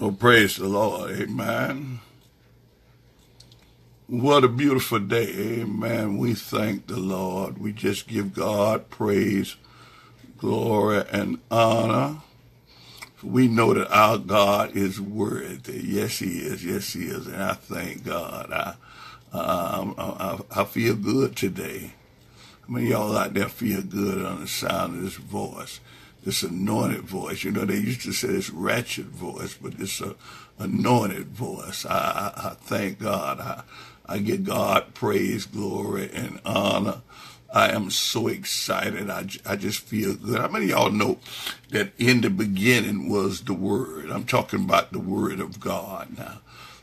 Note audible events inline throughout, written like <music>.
Oh, praise the Lord. Amen. What a beautiful day. Amen. We thank the Lord. We just give God praise, glory, and honor. We know that our God is worthy. Yes, He is. Yes, He is. And I thank God. I, um, I, I feel good today. I mean, y'all out there feel good on the sound of this voice this anointed voice. You know, they used to say this wretched voice, but this a anointed voice. I, I, I thank God. I, I give God praise, glory, and honor. I am so excited. I, I just feel good. How many of y'all know that in the beginning was the Word? I'm talking about the Word of God now.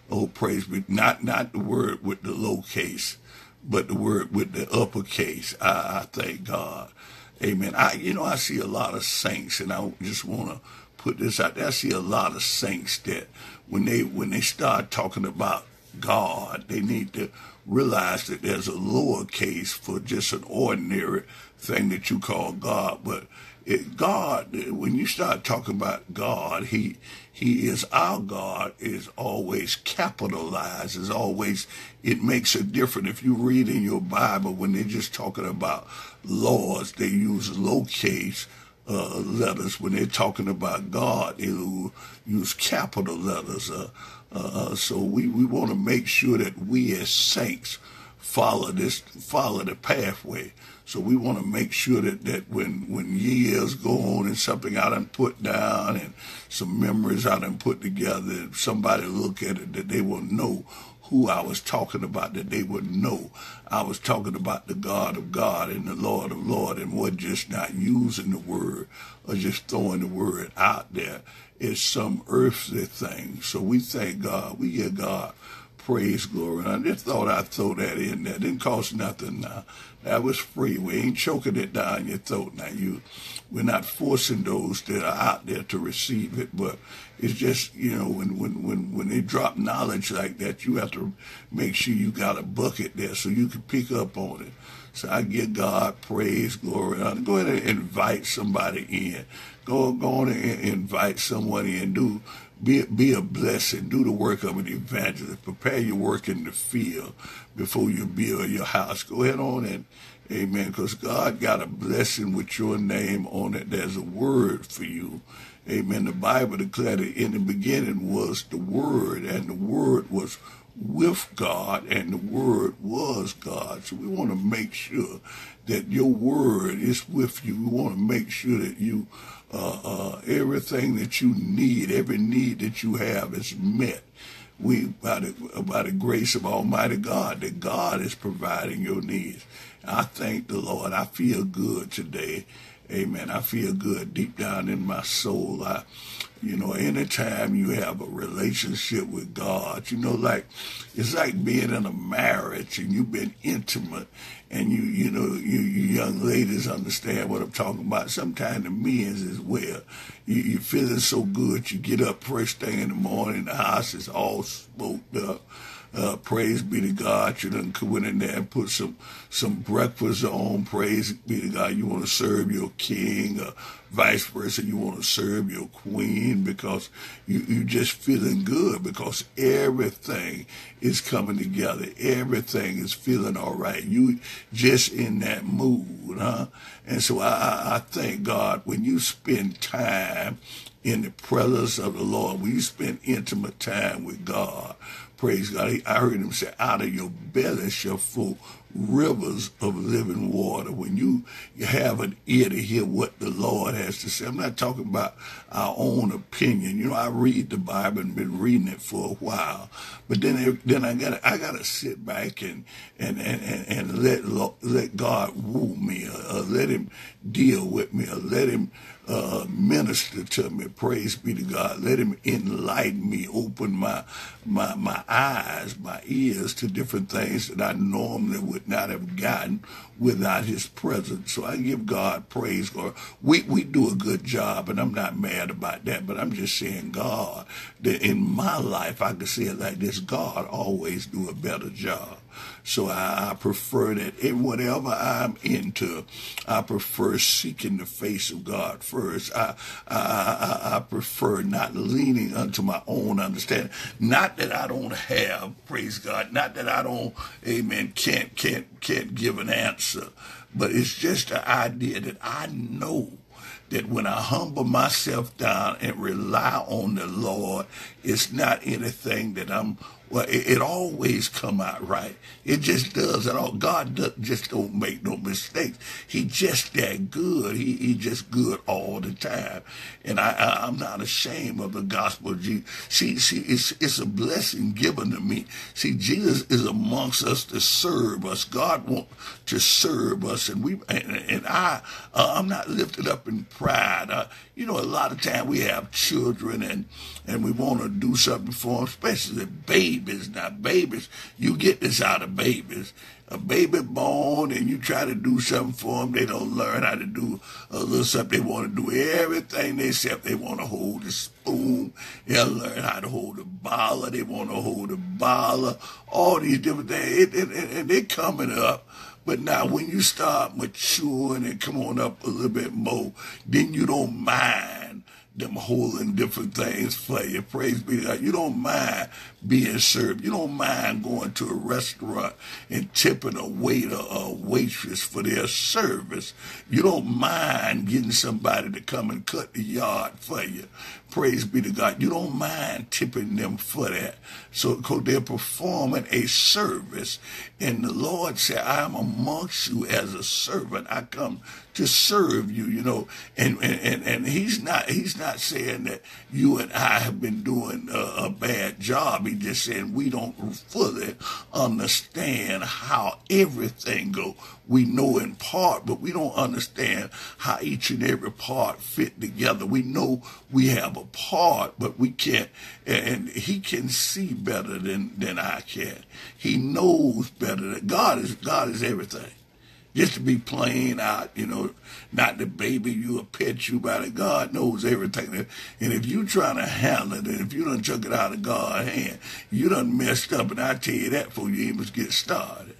Oh, praise be. Not, not the Word with the low case, but the Word with the uppercase. I, I thank God. Amen. I, you know, I see a lot of saints, and I just want to put this out there. I see a lot of saints that when they when they start talking about God, they need to realize that there's a lowercase for just an ordinary thing that you call God, but it, God, when you start talking about God, He He is our God is always capitalized, is always it makes a difference. If you read in your Bible when they're just talking about laws, they use lowercase uh, letters. When they're talking about God, they use capital letters. Uh, uh, so we, we want to make sure that we as saints follow this, follow the pathway. So we want to make sure that, that when, when years go on and something I done put down and some memories I done put together, somebody look at it, that they will know who I was talking about, that they would know I was talking about the God of God and the Lord of Lord and what just not using the word or just throwing the word out there is some earthly thing. So we thank God. We give God praise, glory. And I just thought I'd throw that in there. It didn't cost nothing now. That was free. We ain't choking it down your throat now. You, we're not forcing those that are out there to receive it, but it's just, you know, when, when, when, when they drop knowledge like that, you have to make sure you got a bucket there so you can pick up on it. So I give God praise, glory. Go ahead and invite somebody in. Go, go on and invite someone in. Do be, be a blessing. Do the work of an evangelist. Prepare your work in the field before you build your house. Go ahead on and, amen, because God got a blessing with your name on it. There's a word for you. Amen. The Bible declared that in the beginning was the Word, and the Word was with God, and the Word was God. So we want to make sure that your Word is with you. We want to make sure that you uh, uh, everything that you need, every need that you have is met. We, by the, by the grace of Almighty God, that God is providing your needs. I thank the Lord. I feel good today. Amen. I feel good deep down in my soul. I, you know, anytime you have a relationship with God, you know, like it's like being in a marriage and you've been intimate and you, you know, you, you young ladies understand what I'm talking about. Sometimes the men's as well. You, you're feeling so good, you get up first thing in the morning, the house is all smoked up uh, praise be to God. You done went in there and put some some breakfast on. Praise be to God. You want to serve your king, or vice versa. You want to serve your queen because you you just feeling good because everything is coming together. Everything is feeling all right. You just in that mood, huh? And so I, I thank God when you spend time in the presence of the Lord, when you spend intimate time with God, praise God. I heard him say, out of your belly shall flow rivers of living water. When you, you have an ear to hear what the Lord has to say, I'm not talking about our own opinion. You know, I read the Bible and been reading it for a while, but then then I gotta I got to sit back and and and and, and let let God woo me, or, or let Him deal with me, or let Him uh, minister to me. Praise be to God. Let him enlighten me, open my, my, my eyes, my ears to different things that I normally would not have gotten without his presence. So I give God praise. God. We, we do a good job and I'm not mad about that, but I'm just saying God, that in my life, I can say it like this, God always do a better job. So I, I prefer that in whatever I'm into, I prefer seeking the face of God first. I, I, I, I prefer not leaning unto my own understanding. Not that I don't have, praise God, not that I don't, amen, can't, can't, can't give an answer, but it's just the idea that I know that when I humble myself down and rely on the Lord, it's not anything that I'm well, it, it, always come out right. It just does it all. God just don't make no mistakes. He just that good. He he just good all the time. And I, I am not ashamed of the gospel of Jesus. See see it's it's a blessing given to me. See Jesus is amongst us to serve us. God wants to serve us, and we and, and I uh, I'm not lifted up in pride. Uh, you know, a lot of time we have children and and we want to do something for them, especially babies. Now, babies, you get this out of babies. A baby born and you try to do something for them, they don't learn how to do a little something. They want to do everything they except they want to hold the spoon. They'll learn how to hold a bottle. They want to hold a bottle. All these different things. And, and, and they're coming up. But now when you start maturing and come on up a little bit more, then you don't mind them holding different things for you. Praise be God. You don't mind being served. You don't mind going to a restaurant and tipping a waiter or a waitress for their service. You don't mind getting somebody to come and cut the yard for you. Praise be to God. You don't mind tipping them for that. So, they're performing a service. And the Lord said, I am amongst you as a servant. I come to serve you, you know. And, and, and he's not, he's not saying that you and I have been doing a, a bad job. He's just saying we don't fully understand how everything goes. We know in part, but we don't understand how each and every part fit together. We know we have a part, but we can't, and he can see better than, than I can. He knows better than God is, God is everything just to be plain out, you know, not to baby you or pet you by the God knows everything. And if you trying to handle it, and if you don't chuck it out of God's hand, you done messed up. And I tell you that before you even get started.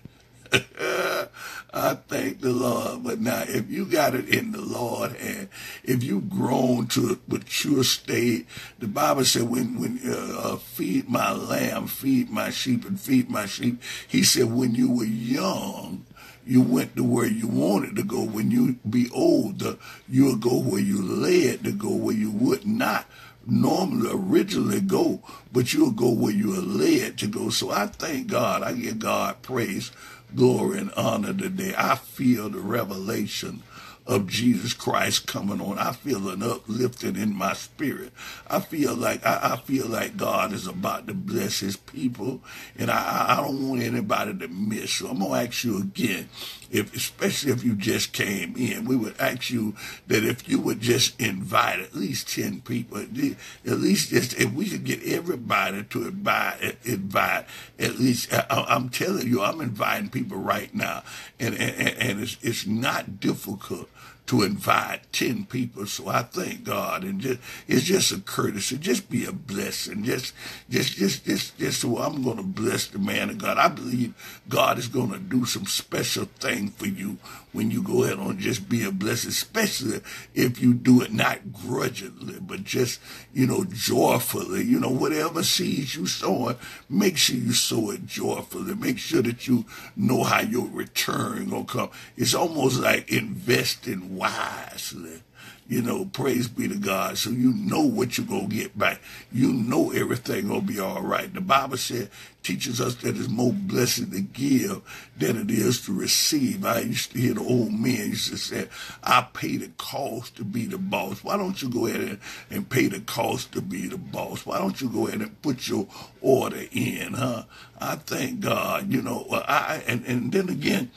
<laughs> I thank the Lord. But now, if you got it in the Lord, and if you've grown to a mature state, the Bible said, "When when uh, uh, feed my lamb, feed my sheep, and feed my sheep." He said, "When you were young." you went to where you wanted to go. When you be older, you'll go where you led to go, where you would not normally originally go, but you'll go where you are led to go. So I thank God. I give God praise, glory, and honor today. I feel the revelation of Jesus Christ coming on. I feel an uplifting in my spirit. I feel like I, I feel like God is about to bless His people, and I, I don't want anybody to miss. So I'm gonna ask you again, if especially if you just came in, we would ask you that if you would just invite at least ten people, at least just if we could get everybody to invite, invite at least. I, am telling you, I'm inviting people right now, and and, and it's it's not difficult to invite 10 people. So I thank God. And just, it's just a courtesy. Just be a blessing. Just, just, just, just, just so I'm going to bless the man of God. I believe God is going to do some special thing for you when you go ahead and just be a blessing, especially if you do it not grudgingly, but just, you know, joyfully. You know, whatever seeds you sow, make sure you sow it joyfully. Make sure that you know how your return will come. It's almost like investing wisely. You know, praise be to God. So you know what you're going to get back. You know everything going to be all right. The Bible said, teaches us that it's more blessed to give than it is to receive. I used to hear the old men used to say, I pay the cost to be the boss. Why don't you go ahead and, and pay the cost to be the boss? Why don't you go ahead and put your order in, huh? I thank God, you know, uh, I, and, and then again,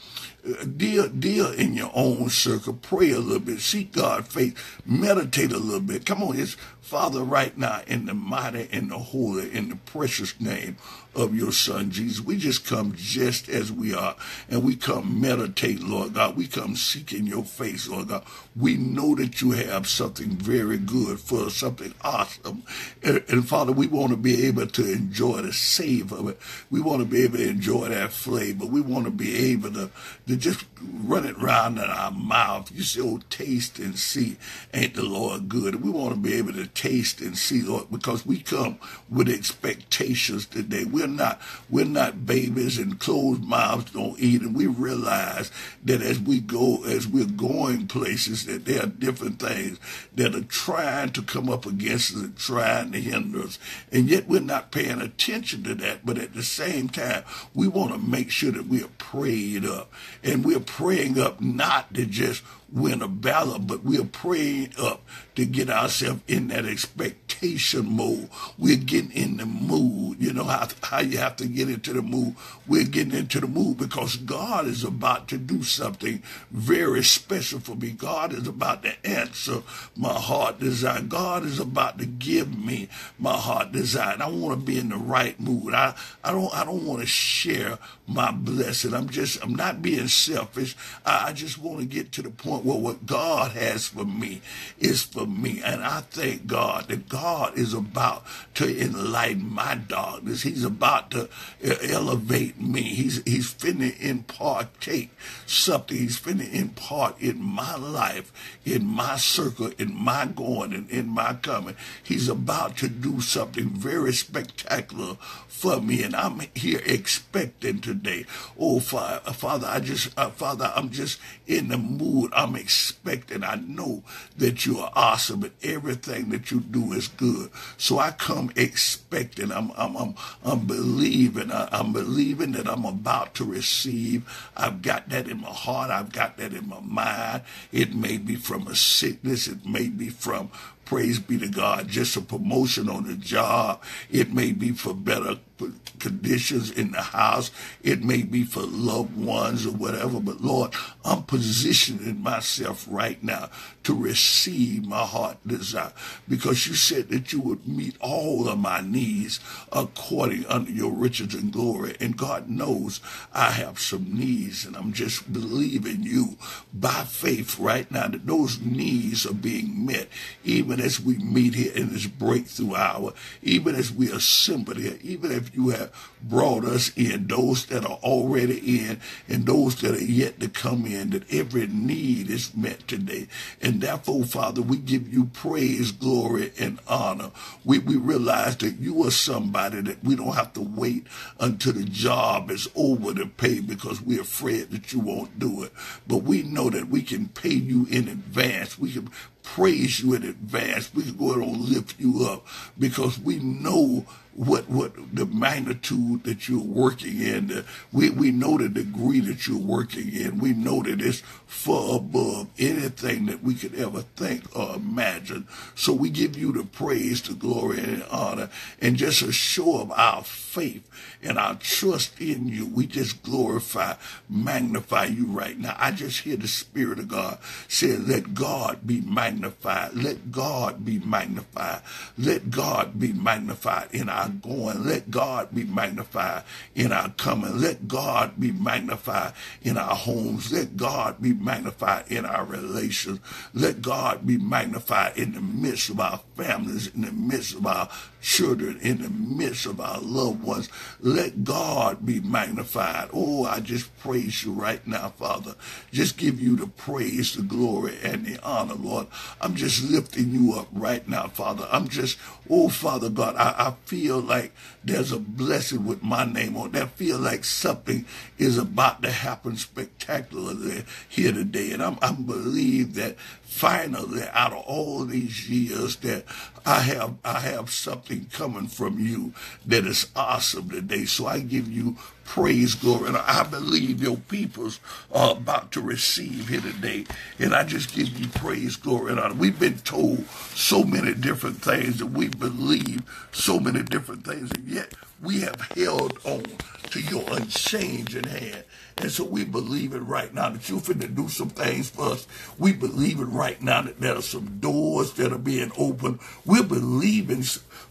uh, deal, deal in your own circle. Pray a little bit. Seek God face. meditate a little bit. Come on, it's Father, right now, in the mighty and the holy, in the precious name of your son Jesus. We just come just as we are and we come meditate, Lord God. We come seeking your face, Lord God. We know that you have something very good for us, something awesome. And, and Father, we want to be able to enjoy the savor of it. We want to be able to enjoy that flavor. We want to be able to, to just run it round in our mouth. You say, oh, taste and see, ain't the Lord good? We want to be able to taste and see, Lord, because we come with expectations today. We're not we're not babies and closed mouths don't eat, and we realize that as we go, as we're going places, that there are different things that are trying to come up against us and trying to hinder us, and yet we're not paying attention to that. But at the same time, we want to make sure that we are prayed up, and we're praying up not to just win a battle, but we're praying up to get ourselves in that expectation mode. We're getting in the mood. You know how, how you have to get into the mood. We're getting into the mood because God is about to do something very special for me. God is about to answer my heart desire. God is about to give me my heart desire. And I want to be in the right mood. I, I don't I don't want to share my blessing. I'm just I'm not being selfish. I, I just want to get to the point where what God has for me is for me. And I thank God that God is about to enlighten my darkness. He's about to uh, elevate me. He's he's finna impartate something. He's finna impart in my life, in my circle, in my going and in my coming. He's about to do something very spectacular for me, and I'm here expecting today. Oh, Father, I just, uh, Father, I'm just in the mood. I'm expecting. I know that you are awesome, and everything that you do is good. So I come expecting. I'm, I'm, I'm, I'm believing. I, I'm believing that I'm about to receive. I've got that in my heart. I've got that in my mind. It may be from a sickness. It may be from praise be to God, just a promotion on the job. It may be for better conditions in the house. It may be for loved ones or whatever. But Lord, I'm positioning myself right now to receive my heart desire because you said that you would meet all of my needs according unto your riches and glory. And God knows I have some needs and I'm just believing you by faith right now that those needs are being met even as we meet here in this breakthrough hour, even as we assemble here, even if you have brought us in, those that are already in and those that are yet to come in, that every need is met today. And therefore, Father, we give you praise, glory, and honor. We, we realize that you are somebody that we don't have to wait until the job is over to pay because we're afraid that you won't do it. But we know that we can pay you in advance. We can praise you in advance. We go ahead and lift you up because we know what what the magnitude that you're working in. we we know the degree that you're working in. We know that it's far above anything that we could ever think or imagine. So we give you the praise, the glory, and the honor, and just a show of our faith and our trust in you. We just glorify, magnify you right now. I just hear the Spirit of God say, "Let God be magnified. Let God be magnified. Let God be magnified in our going. Let God be magnified in our coming. Let God be magnified in our homes. Let God be magnified in our relations. Let God be magnified in the midst of our families, in the midst of our children, in the midst of our loved ones. Let God be magnified. Oh, I just praise you right now, Father. Just give you the praise, the glory, and the honor, Lord. I'm just lifting you up right now, Father. I'm just, oh, Father God, I, I feel like there's a blessing with my name on it. I feel like something is about to happen spectacularly here today. And I'm, I believe that finally, out of all these years, that I have I have something coming from you that is awesome today. So I give you praise, glory, and I believe your peoples are about to receive here today. And I just give you praise, glory, and honor. We've been told so many different things and we believe so many different things, and yet we have held on to your unchanging hand. And so we believe it right now that you're finna do some things for us. We believe it right now that there are some doors that are being opened. We're believing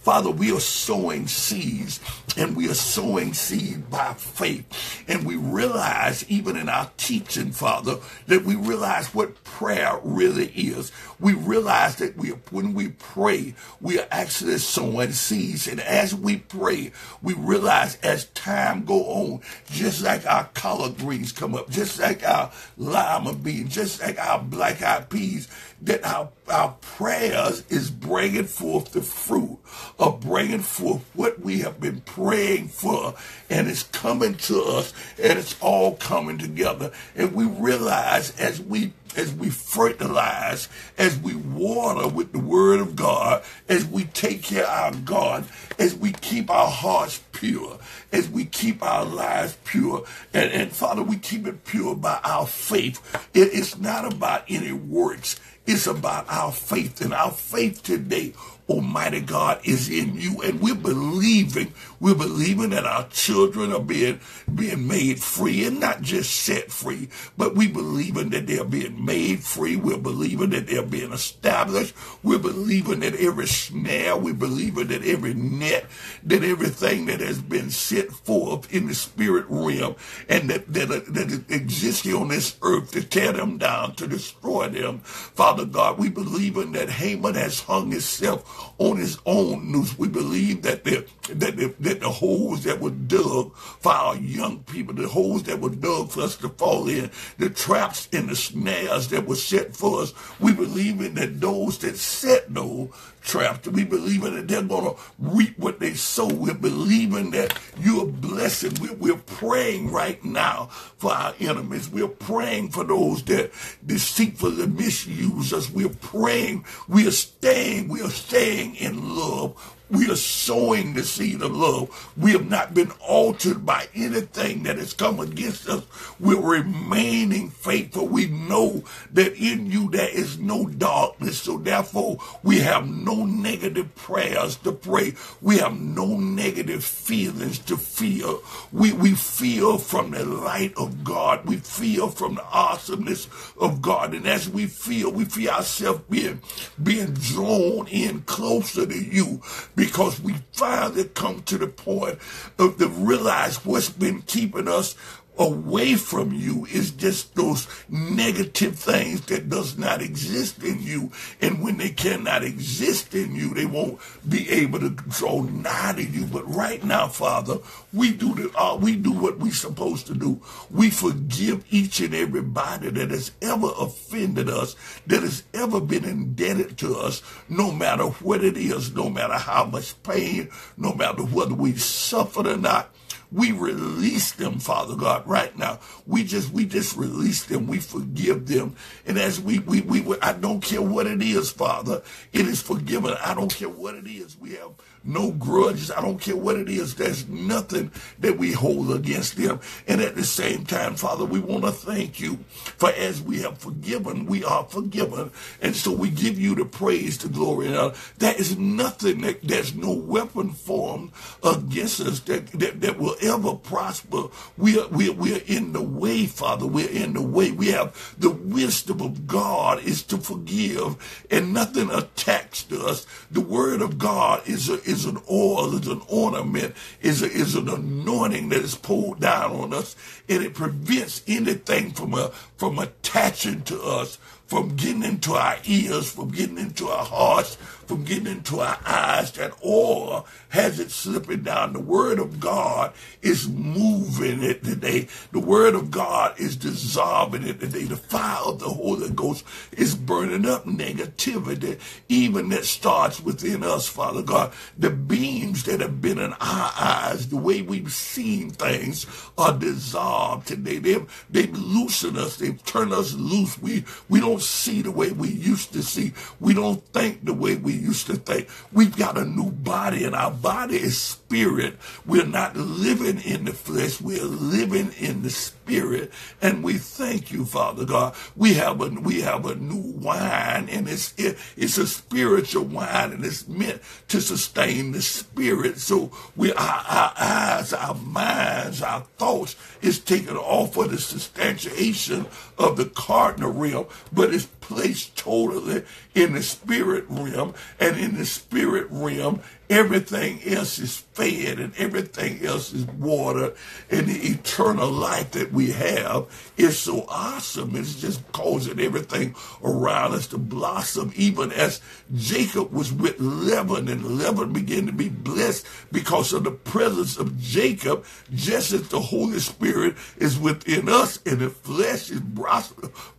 Father, we are sowing seeds and we are sowing seed by faith. And we realize, even in our teaching, Father, that we realize what prayer really is. We realize that we, when we pray, we are actually sowing seeds. And as we pray, we realize as time go on, just like our collard greens come up, just like our lima beans, just like our black eyed peas, that our, our prayers is bringing forth the fruit of bringing forth what we have been praying for and it's coming to us and it's all coming together and we realize as we as we fertilize, as we water with the word of God, as we take care of our God, as we keep our hearts pure, as we keep our lives pure. And, and Father, we keep it pure by our faith. It is not about any works. It's about our faith. And our faith today Almighty God is in you. And we're believing, we're believing that our children are being, being made free and not just set free, but we believing that they're being made free. We're believing that they're being established. We're believing that every snare, we're believing that every net, that everything that has been set forth in the spirit realm and that, that, that exists here on this earth to tear them down, to destroy them. Father God, we believing that Haman has hung himself on his own noose. We believe that the, that the, that the holes that were dug for our young people, the holes that were dug for us to fall in, the traps and the snares that were set for us, we believe in that those that set those trapped. We believe in that they're going to reap what they sow. We're believing that you're blessing. We're, we're praying right now for our enemies. We're praying for those that deceitfully misuse us. We're praying. We are staying. We are staying in love. We are sowing the seed of love. We have not been altered by anything that has come against us. We're remaining faithful. We know that in you there is no darkness. So therefore, we have no negative prayers to pray. We have no negative feelings to feel. We, we feel from the light of God. We feel from the awesomeness of God. And as we feel, we feel ourselves being, being drawn in closer to you because we finally come to the point of to realize what's been keeping us away from you is just those negative things that does not exist in you. And when they cannot exist in you, they won't be able to draw nigh to you. But right now, Father, we do the, uh, we do what we're supposed to do. We forgive each and everybody that has ever offended us, that has ever been indebted to us, no matter what it is, no matter how much pain, no matter whether we suffered or not. We release them, Father God, right now. We just, we just release them. We forgive them. And as we, we, we, I don't care what it is, Father. It is forgiven. I don't care what it is. We have no grudges. I don't care what it is. There's nothing that we hold against them. And at the same time, Father, we want to thank you for as we have forgiven, we are forgiven. And so we give you the praise, the glory. Now, there is nothing that there's no weapon formed against us that, that, that will ever prosper. We are, we, are, we are in the way, Father. We're in the way. We have the wisdom of God is to forgive and nothing attacks to us. The word of God is a, is an oil, is an ornament, is, a, is an anointing that is pulled down on us, and it prevents anything from, a, from attaching to us from getting into our ears, from getting into our hearts, from getting into our eyes. That oil has it slipping down. The word of God is moving it today. The word of God is dissolving it today. The fire of the Holy Ghost is burning up negativity, even that starts within us, Father God. The beams that have been in our eyes, the way we've seen things are dissolved today. They've, they've loosened us. They've turned us loose. We, we don't don't see the way we used to see. We don't think the way we used to think. We've got a new body and our body is spirit. We're not living in the flesh. We're living in the spirit. And we thank you, Father God. We have a, we have a new wine and it's, it, it's a spiritual wine and it's meant to sustain the spirit. So we, our, our eyes, our minds, our thoughts is taken off of the substantiation of the cardinal realm, but it's placed totally in the spirit realm. And in the spirit realm, everything else is fed and everything else is watered. And the eternal life that we have is so awesome. It's just causing everything around us to blossom, even as Jacob was with Laban, and Laban began to be blessed because of the presence of Jacob, just as the Holy Spirit is within us and the flesh is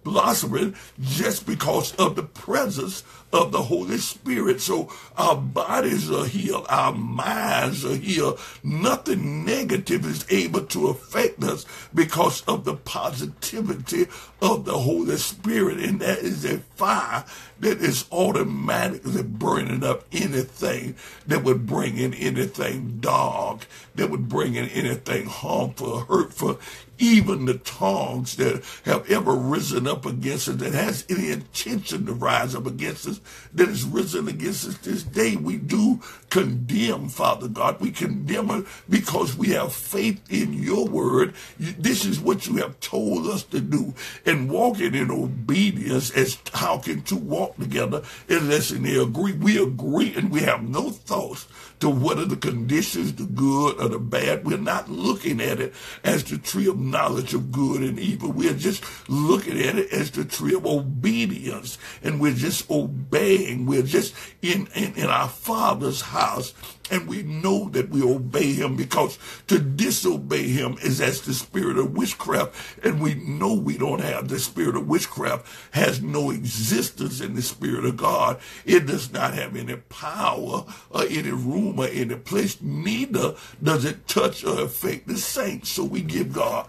blossoming just because of the presence of the Holy Spirit. So our bodies are healed, our minds are healed. Nothing negative is able to affect us because of the positivity of the Holy Spirit. And that is a fire that is automatically burning up anything that would bring in anything dark, that would bring in anything harmful, hurtful, even the tongues that have ever risen up against us, that has any intention to rise up against us, that has risen against us this day, we do condemn, Father God. We condemn it because we have faith in your word. This is what you have told us to do. And walking in obedience as how can two walk together unless they agree? We agree and we have no thoughts to what are the conditions, the good or the bad. We're not looking at it as the tree of knowledge of good and evil. We're just looking at it as the tree of obedience. And we're just obeying. We're just in, in, in our Father's house and we know that we obey him because to disobey him is as the spirit of witchcraft. And we know we don't have the spirit of witchcraft has no existence in the spirit of God. It does not have any power or any room or any place. Neither does it touch or affect the saints. So we give God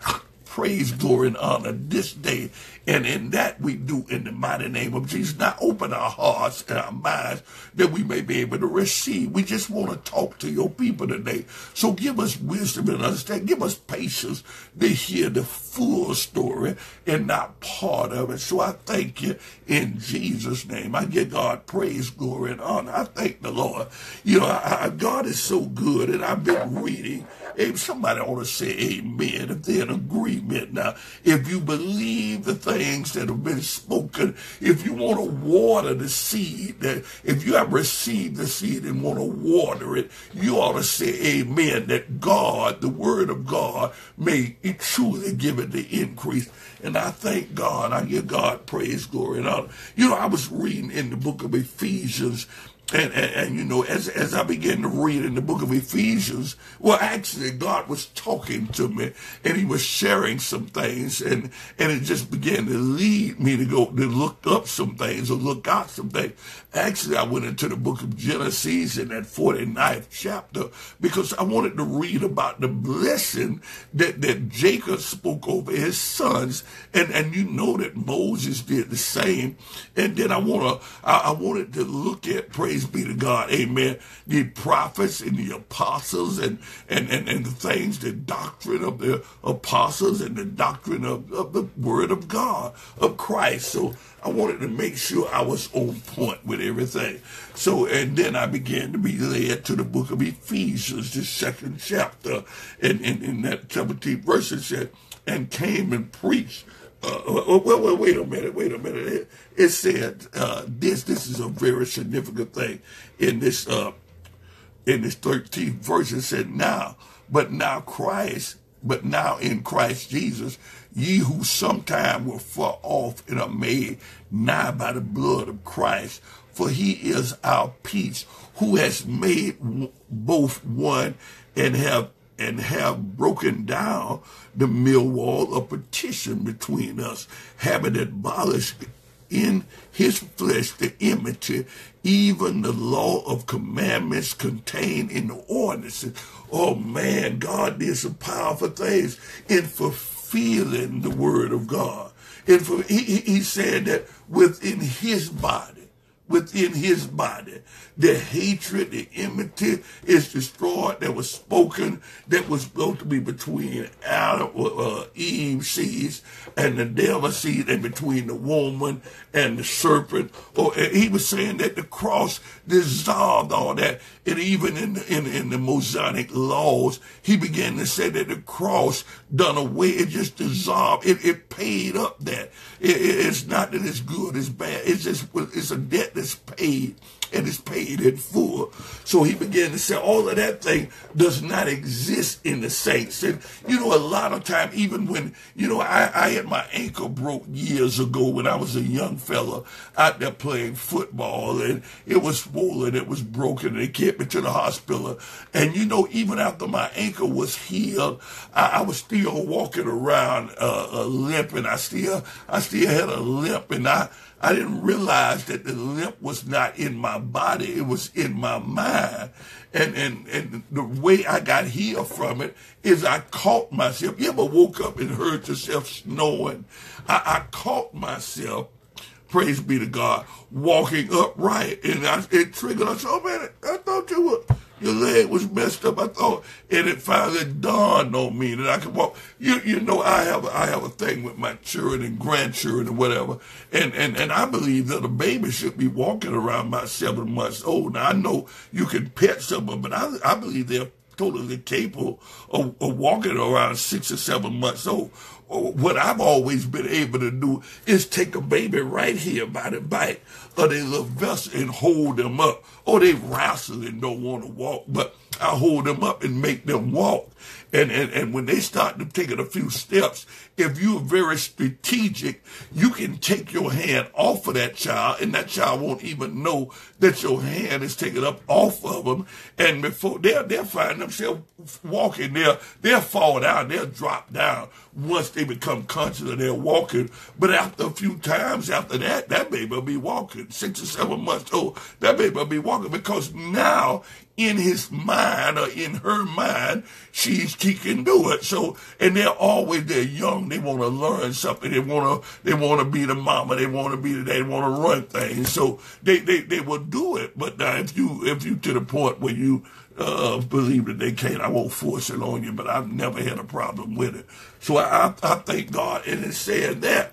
praise, glory, and honor this day. And in that we do in the mighty name of Jesus. Now open our hearts and our minds that we may be able to receive. We just want to talk to your people today. So give us wisdom and understanding. Give us patience to hear the full story and not part of it. So I thank you in Jesus' name. I give God praise, glory, and honor. I thank the Lord. You know, I, I, God is so good, and I've been reading. If somebody ought to say amen if they're in agreement. Now, if you believe the things that have been spoken, if you want to water the seed, that if you have received the seed and want to water it, you ought to say amen that God, the word of God, may truly give it the increase. And I thank God. I give God praise, glory, and honor. You know, I was reading in the book of Ephesians and, and, and, you know, as, as I began to read in the book of Ephesians, well, actually, God was talking to me and he was sharing some things and, and it just began to lead me to go to look up some things or look out some things. Actually, I went into the book of Genesis in that 49th chapter because I wanted to read about the blessing that, that Jacob spoke over his sons. And, and you know that Moses did the same. And then I want to, I, I wanted to look at, praise be to God. Amen. The prophets and the apostles and, and, and, and the things, the doctrine of the apostles and the doctrine of, of the word of God, of Christ. So I wanted to make sure I was on point with everything. So, and then I began to be led to the book of Ephesians, the second chapter. And in that 17th verse, it said, and came and preached uh, well, well, wait a minute, wait a minute. It, it said uh, this. This is a very significant thing in this uh, in this 13th verse. It said, "Now, but now Christ, but now in Christ Jesus, ye who sometime were far off and are made nigh by the blood of Christ, for He is our peace, who has made both one and have and have broken down the mill wall of partition between us, having abolished in his flesh the enmity, even the law of commandments contained in the ordinances. Oh man, God did some powerful things in fulfilling the word of God. And for, he, he said that within his body, within his body, the hatred, the enmity is destroyed that was spoken, that was supposed to be between Adam, uh, Eve seeds and the devil seed, and between the woman and the serpent. Or oh, he was saying that the cross dissolved all that. And even in the, in, in the Mosaic laws, he began to say that the cross done away. It just dissolved. It, it paid up that. It, it, it's not that it's good, it's bad. It's just, it's a debt that's paid and it's paid in full. So he began to say all of that thing does not exist in the saints. And, you know, a lot of time, even when, you know, I, I had my ankle broke years ago when I was a young fella out there playing football and it was swollen, it was broken, and they kept me to the hospital. And, you know, even after my ankle was healed, I, I was still walking around uh, limp, and I still, I still had a limp and I, I didn't realize that the limp was not in my body, it was in my mind. And, and, and the way I got healed from it is I caught myself. You ever woke up and heard yourself snoring? I, I caught myself, praise be to God, walking upright. And I, it triggered. I said, oh man, I thought you were your leg was messed up. I thought, and it finally dawned on me that I could walk. You, you know, I have, I have a thing with my children and grandchildren and whatever. And, and, and I believe that a baby should be walking around about seven months old. Now I know you can pet someone, but I, I believe they're totally capable of, of walking around six or seven months old uh, what I've always been able to do is take a baby right here by the back of their little vest and hold them up. Or they wrestle and don't want to walk, but I hold them up and make them walk. And, and, and when they start to take it a few steps, if you're very strategic, you can take your hand off of that child and that child won't even know that your hand is taken up off of them. And before they'll, they'll find themselves walking, they'll, they'll fall down, they'll drop down once they become conscious of their walking. But after a few times after that, that baby will be walking, six or seven months old, that baby will be walking because now in his mind or in her mind, she's she can do it. So and they're always they're young. They want to learn something. They want to they want to be the mama. They want to be the they want to run things. So they they they will do it. But now if you if you to the point where you uh, believe that they can't, I won't force it on you. But I've never had a problem with it. So I I, I thank God and it said that.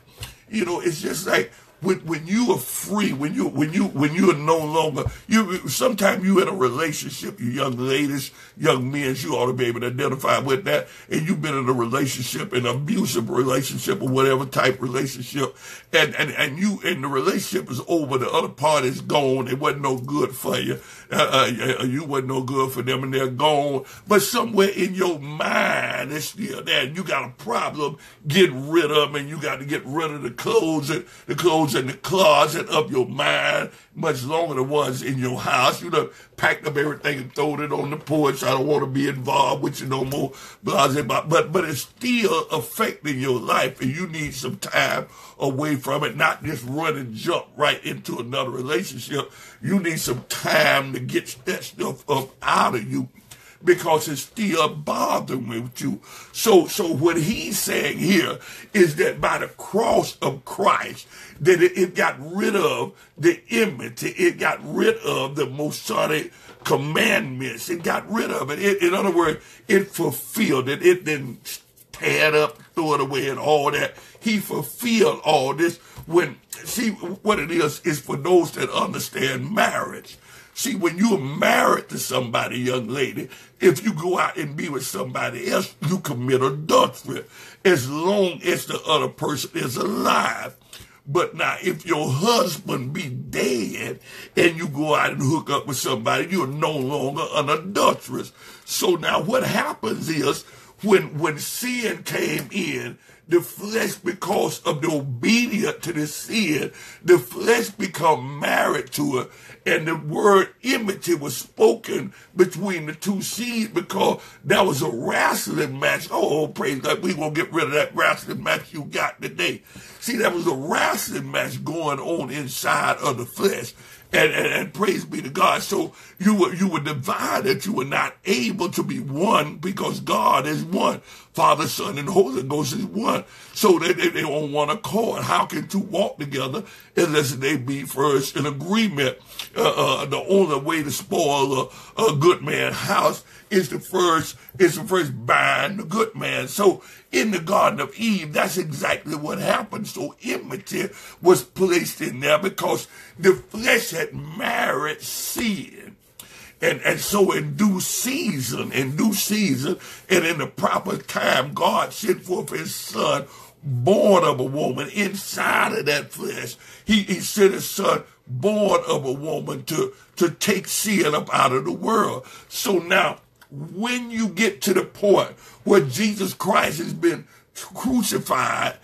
You know, it's just like when when you are free, when you when you when you are no longer you sometimes you in a relationship, you young ladies, young men, you ought to be able to identify with that. And you've been in a relationship, an abusive relationship or whatever type relationship, and and and you and the relationship is over, the other part is gone, it wasn't no good for you. Uh, uh, you wasn't no good for them and they're gone. But somewhere in your mind, it's still there. You got a problem getting rid of them and you got to get rid of the clothes and the clothes in the closet of your mind, much longer the ones in your house. You know, packed up everything and thrown it on the porch. I don't want to be involved with you no more. Blah, blah, but, but it's still affecting your life and you need some time away from it, not just run and jump right into another relationship. You need some time to get that stuff up out of you because it's still bothering with you. So, so what he's saying here is that by the cross of Christ, that it, it got rid of the enmity, it got rid of the Mosaic commandments, it got rid of it. it in other words, it fulfilled it. It didn't tear it up, throw it away, and all that. He fulfilled all this when, see, what it is, is for those that understand marriage. See, when you're married to somebody, young lady, if you go out and be with somebody else, you commit adultery as long as the other person is alive. But now, if your husband be dead and you go out and hook up with somebody, you're no longer an adulteress. So now what happens is when, when sin came in, the flesh, because of the obedience to the sin, the flesh become married to it. And the word enmity was spoken between the two seeds because that was a wrestling match. Oh, praise God. we to get rid of that wrestling match you got today. See, that was a wrestling match going on inside of the flesh. And, and, and, praise be to God. So you were you were divided. You were not able to be one because God is one. Father, Son, and Holy Ghost is one. So they, they, they on one accord. How can two walk together unless they be first in agreement? Uh, uh, the only way to spoil a, a good man's house is the first is the first bind the good man. So in the Garden of Eve, that's exactly what happened. So enmity was placed in there because the flesh had married sin. And, and so in due season, in due season, and in the proper time, God sent forth his son, born of a woman, inside of that flesh. He, he sent his son, born of a woman, to, to take sin up out of the world. So now, when you get to the point where Jesus Christ has been crucified,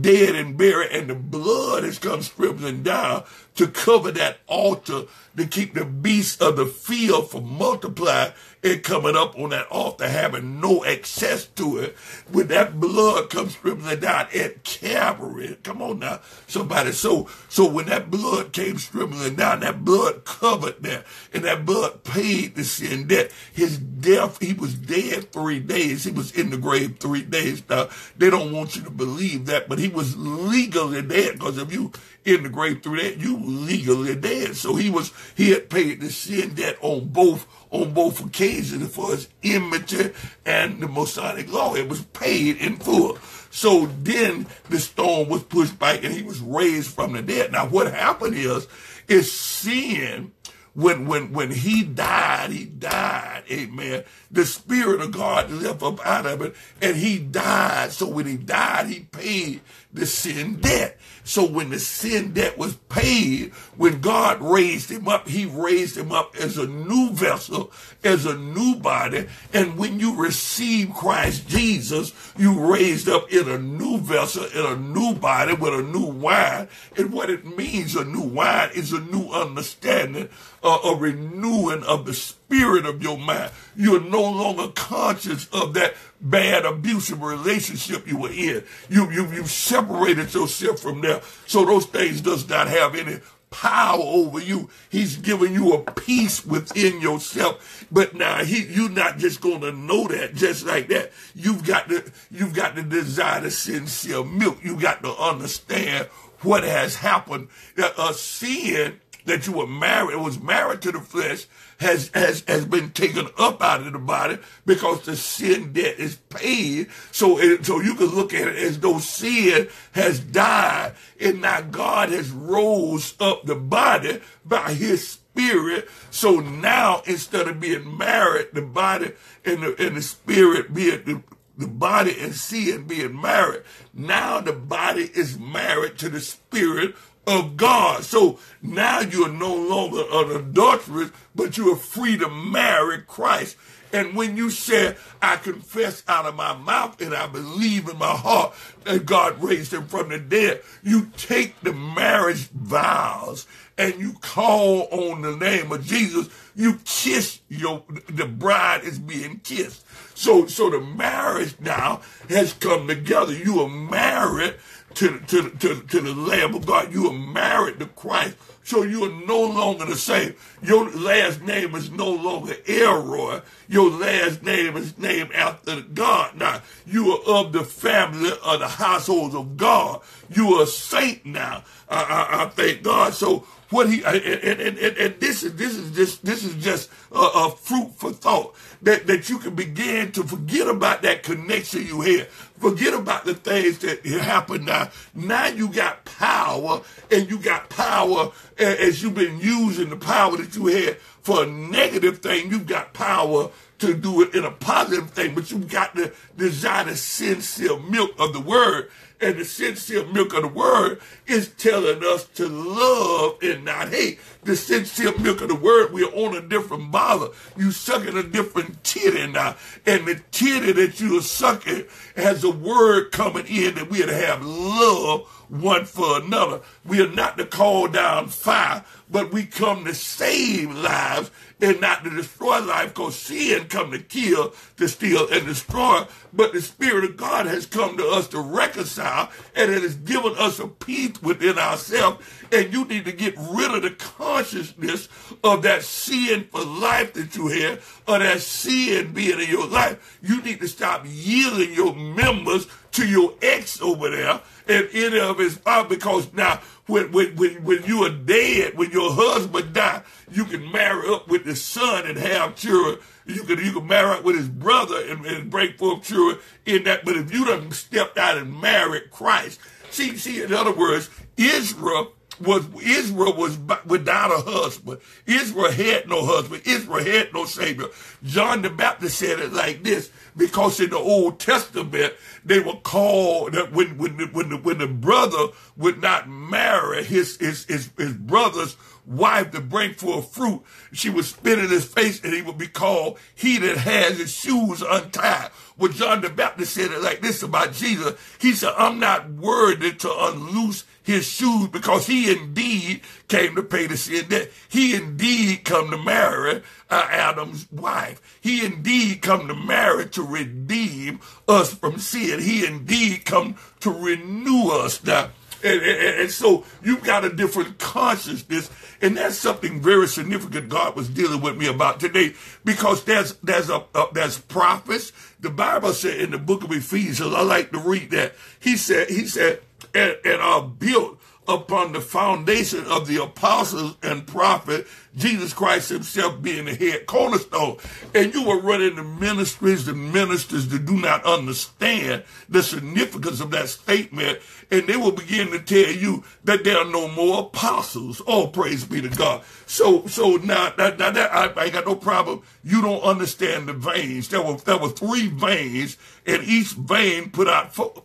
dead and buried, and the blood has come sprinkling down to cover that altar to keep the beasts of the field from multiplying and coming up on that altar, having no access to it. When that blood comes sprinkling down at Calvary, come on now, somebody. So, so when that blood came sprinkling down, that blood covered that, and that blood paid the sin debt. His death, he was dead three days. He was in the grave three days. Now, they don't want you to believe that, but he was legally dead because if you in the grave through that, you legally dead. So he was, he had paid the sin debt on both, on both occasions for his enmity and the Mosaic law. It was paid in full. So then the stone was pushed back and he was raised from the dead. Now what happened is, is sin, when when when he died, he died, amen. The spirit of God left up out of it, and he died. So when he died, he paid the sin debt. So when the sin debt was paid, when God raised him up, he raised him up as a new vessel, as a new body. And when you receive Christ Jesus, you raised up in a new vessel, in a new body with a new wine. And what it means, a new wine, is a new understanding, uh, a renewing of the spirit of your mind. You're no longer conscious of that bad abusive relationship you were in. You, you, you've separated yourself from there. So those things does not have any power over you. He's giving you a peace within yourself. But now he, you're not just going to know that just like that. You've got to, you've got to desire the sincere milk. You got to understand what has happened. A sin that you were married, was married to the flesh, has, has, has been taken up out of the body because the sin debt is paid. So, it, so you can look at it as though sin has died and now God has rose up the body by his spirit. So now instead of being married, the body and the, and the spirit being the, the body and sin being married. Now the body is married to the spirit of God. So now you are no longer an adulteress, but you are free to marry Christ. And when you say, I confess out of my mouth and I believe in my heart that God raised him from the dead, you take the marriage vows and you call on the name of Jesus. You kiss your, the bride is being kissed. So, so the marriage now has come together. You are married to, to, to, to the Lamb of God. You are married to Christ. So you are no longer the same. Your last name is no longer Elroy. Your last name is named after God. Now, you are of the family of the household of God. You are a saint now. I, I, I thank God. So what he and, and, and, and, this is this is just this is just a, a fruit for thought that that you can begin to forget about that connection you had forget about the things that happened now. Now you got power and you got power as you've been using the power that you had for a negative thing you've got power to do it in a positive thing but you've got to desire the sincere milk of the word and the sincere milk of the word is telling us to love and not hate. The sincere milk of the word, we're on a different bottle. You sucking a different titty now. And the titty that you are sucking has a word coming in that we are to have love one for another. We are not to call down fire, but we come to save lives and not to destroy life because sin come to kill, to steal, and destroy. But the Spirit of God has come to us to reconcile and it has given us a peace within ourselves. And you need to get rid of the consciousness of that sin for life that you had or that sin being in your life. You need to stop yielding your members to your ex over there and any of his father because now when, when, when, when you are dead, when your husband die, you can marry up with the son and have children. You can you can marry up with his brother and, and break forth children in that. But if you done stepped out and married Christ, see, see, in other words, Israel was Israel was without a husband. Israel had no husband. Israel had no savior. John the Baptist said it like this because in the Old Testament they were called when when when the, when the brother would not marry his his his, his brother's wife to bring forth fruit, she would spit in his face and he would be called he that has his shoes untied. Well, John the Baptist said it like this about Jesus. He said, I'm not worthy to unloose his shoes because he indeed came to pay the sin debt. He indeed come to marry uh, Adam's wife. He indeed come to marry to redeem us from sin. He indeed come to renew us now. And, and, and, so you've got a different consciousness, and that's something very significant God was dealing with me about today, because there's there's a, a there's prophets. The Bible said in the book of Ephesians, I like to read that. He said he said and, and are built upon the foundation of the apostles and prophet, Jesus Christ himself being the head cornerstone. And you are running the ministries and ministers that do not understand the significance of that statement. And they will begin to tell you that there are no more apostles. Oh, praise be to God. So, so now, now, now that I, I got no problem. You don't understand the veins. There were, there were three veins and each vein put out four.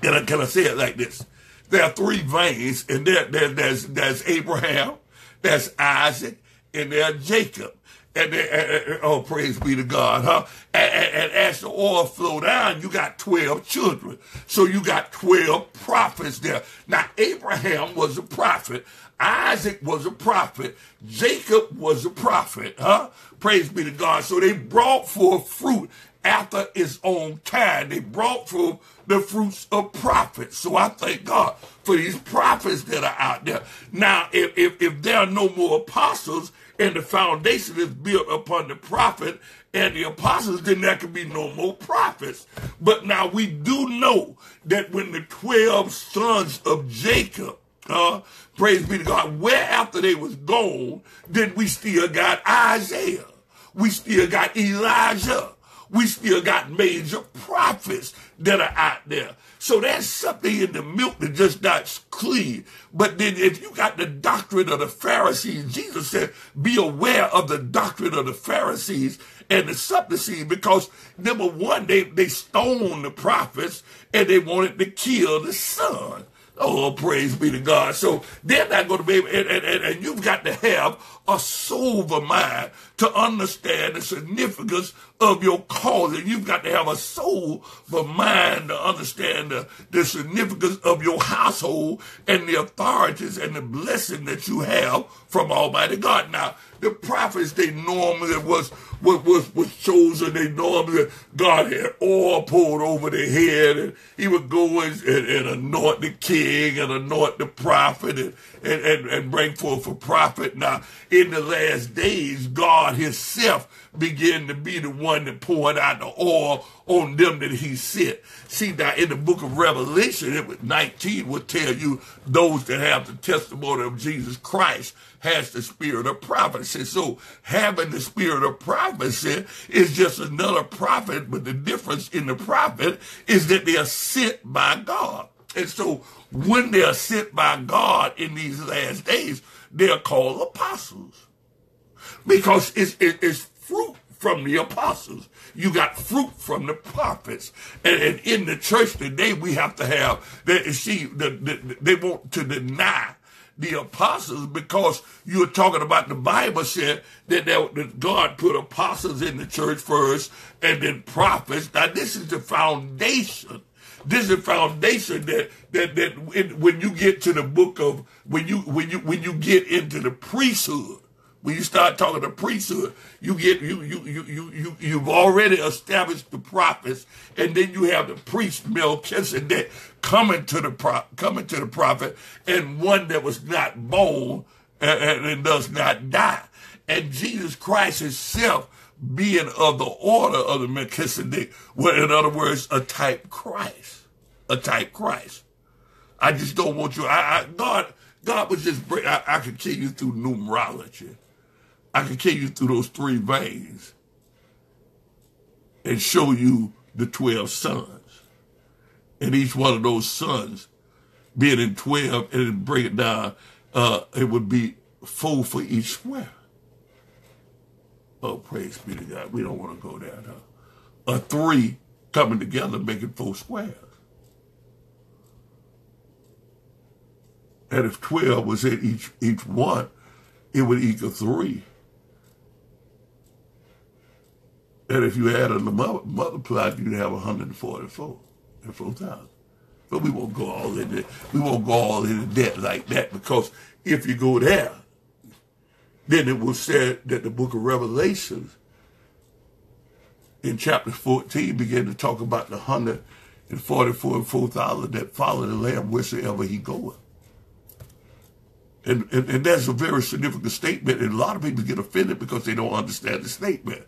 Can I, can I say it like this? There are three veins, and there, there, there's, there's Abraham, there's Isaac, and there's Jacob. And, and, oh, praise be to God, huh? And, and, as the oil flow down, you got 12 children. So you got 12 prophets there. Now, Abraham was a prophet. Isaac was a prophet. Jacob was a prophet, huh? Praise be to God. So they brought forth fruit after its own time. They brought forth the fruits of prophets. So I thank God for these prophets that are out there. Now, if, if, if there are no more apostles and the foundation is built upon the prophet and the apostles, then there can be no more prophets. But now we do know that when the 12 sons of Jacob uh, praise be to God. Where after they was gone, then we still got Isaiah. We still got Elijah we still got major prophets that are out there. So there's something in the milk that just not clean. But then if you got the doctrine of the Pharisees, Jesus said, be aware of the doctrine of the Pharisees and the Sadducees because number one, they, they stoned the prophets and they wanted to kill the son. Oh, praise be to God. So they're not going to be able, and, and, and you've got to have a sober mind to understand the significance of your calling. You've got to have a sober mind to understand the, the significance of your household and the authorities and the blessing that you have from Almighty God. Now, the prophets, they normally was, was, was, was chosen. They normally, God had oil poured over their head and he would go and, and, and anoint the king and anoint the prophet and, and, and, and bring forth a prophet. Now, in the last days, God himself began to be the one that poured out the oil on them that he sent. See, now in the book of Revelation, it was 19 will tell you those that have the testimony of Jesus Christ has the spirit of prophecy. So having the spirit of prophecy is just another prophet, but the difference in the prophet is that they are sent by God. And so when they are sent by God in these last days, they are called apostles because it's, it's fruit from the apostles. You got fruit from the prophets. And, and in the church today, we have to have, that. see, the, the, they want to deny the apostles because you're talking about the Bible said that, that God put apostles in the church first and then prophets. Now, this is the foundation this is a foundation that that that when you get to the book of when you when you when you get into the priesthood, When you start talking the priesthood, you get you you you you you you've already established the prophets, and then you have the priest Melchizedek coming to the pro, coming to the prophet, and one that was not born and, and, and does not die, and Jesus Christ Himself being of the order of the Melchizedek, well, in other words, a type Christ, a type Christ. I just don't want you. I, I God God was just. I, I could kill you through numerology. I can carry you through those three veins and show you the 12 sons. And each one of those sons being in 12 and break it down, uh, it would be four for each square. Oh, praise be to God. We don't want to go there. A three coming together making four squares. And if 12 was in each, each one, it would equal three. And if you add a multiply, you'd have 144 and 4,000. But we won't go all into we won't go all into debt like that because if you go there, then it was said that the book of Revelations in chapter 14 began to talk about the 144 and 4,000 that follow the Lamb wheresoever he goeth. And, and, and that's a very significant statement, and a lot of people get offended because they don't understand the statement.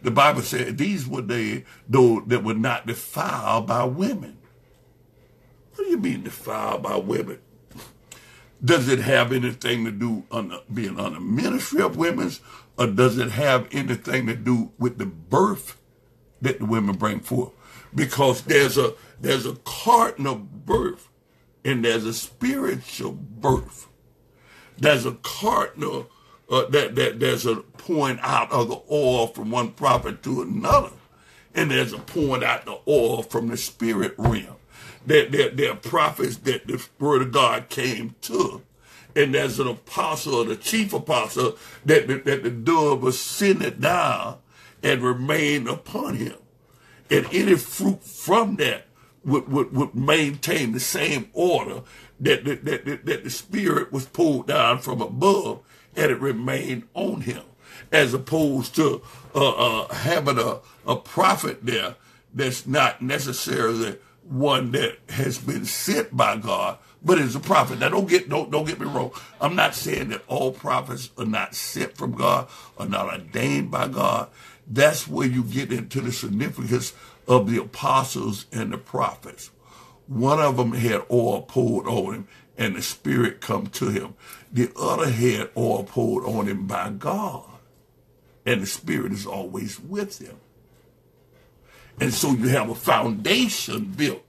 The Bible said these were they though that were not defiled by women. What do you mean defiled by women? Does it have anything to do on being on the ministry of women's, or does it have anything to do with the birth that the women bring forth? Because there's a there's a cardinal birth and there's a spiritual birth. There's a cardinal uh, that, that there's a pouring out of the oil from one prophet to another. And there's a pouring out the oil from the spirit realm. There, there, are prophets that the word of God came to. And there's an apostle, or the chief apostle, that, that, that the dove was sent down and remained upon him. And any fruit from that would, would, would maintain the same order that, that, that, that the spirit was pulled down from above and it remained on him, as opposed to uh, uh, having a, a prophet there that's not necessarily one that has been sent by God, but is a prophet. Now, don't get don't don't get me wrong. I'm not saying that all prophets are not sent from God, are not ordained by God. That's where you get into the significance of the apostles and the prophets. One of them had oil poured on him, and the Spirit come to him. The other had oil poured on him by God, and the Spirit is always with him. And so you have a foundation built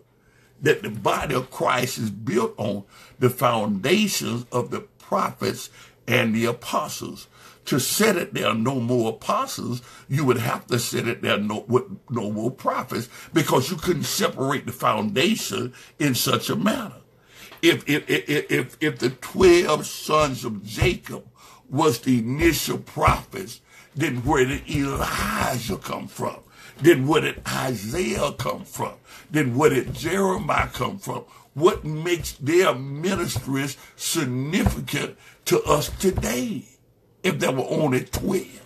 that the body of Christ is built on the foundations of the prophets and the apostles. To set it there no more apostles, you would have to set it there no, with no more prophets because you couldn't separate the foundation in such a manner if, if, if, if, if the 12 sons of Jacob was the initial prophets, then where did Elijah come from? Then where did Isaiah come from? Then where did Jeremiah come from? What makes their ministries significant to us today if there were only 12?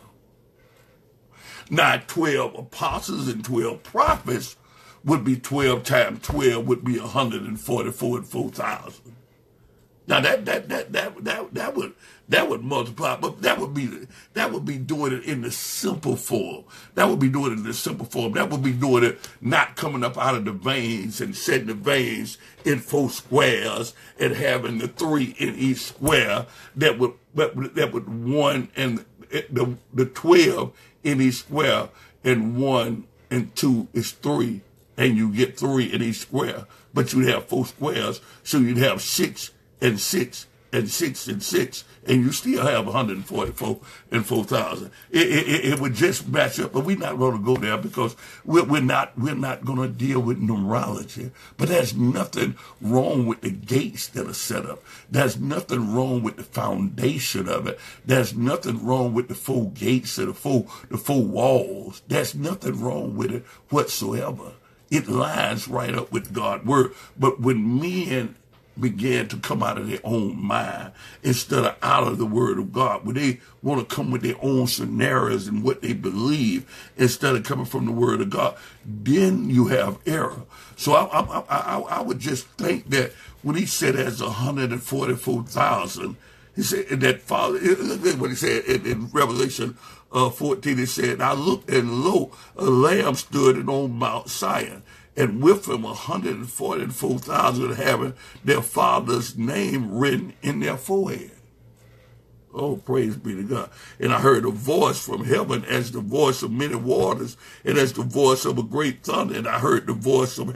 Not 12 apostles and 12 prophets, would be 12 times 12 would be 144 and 4,000. Now that, that, that, that, that, that would, that would multiply, but that would be, that would be doing it in the simple form. That would be doing it in the simple form. That would be doing it not coming up out of the veins and setting the veins in four squares and having the three in each square that would, that would, that would one and the, the 12 in each square and one and two is three and you get three in each square, but you'd have four squares, so you'd have six and six and six and six, and you still have 144 and 4,000. It, it, it, would just match up, but we're not going to go there because we're, we're not we're not going to deal with numerology. But there's nothing wrong with the gates that are set up. There's nothing wrong with the foundation of it. There's nothing wrong with the four gates and the four the four walls. There's nothing wrong with it whatsoever. It lines right up with God's word. But when men began to come out of their own mind instead of out of the word of God. When they want to come with their own scenarios and what they believe instead of coming from the word of God, then you have error. So I, I, I, I would just think that when he said as 144,000, he said that father, look at what he said in, in Revelation uh, 14, he said, I looked and lo, a lamb stood on Mount Zion and with him 144,000 having their father's name written in their forehead. Oh, praise be to God. And I heard a voice from heaven as the voice of many waters and as the voice of a great thunder. And I heard the voice of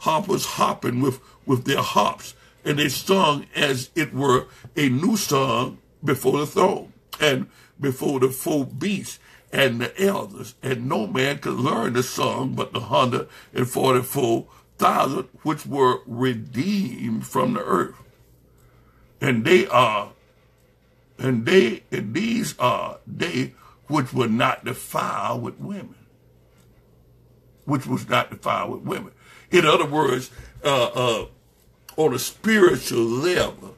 harpers hopping with, with their harps. And they sung as it were a new song before the throne and before the four beasts and the elders, and no man could learn the song but the hundred and forty-four thousand which were redeemed from the earth. And they are, and they, and these are they which were not defiled with women, which was not defiled with women. In other words, uh, uh, on a spiritual level,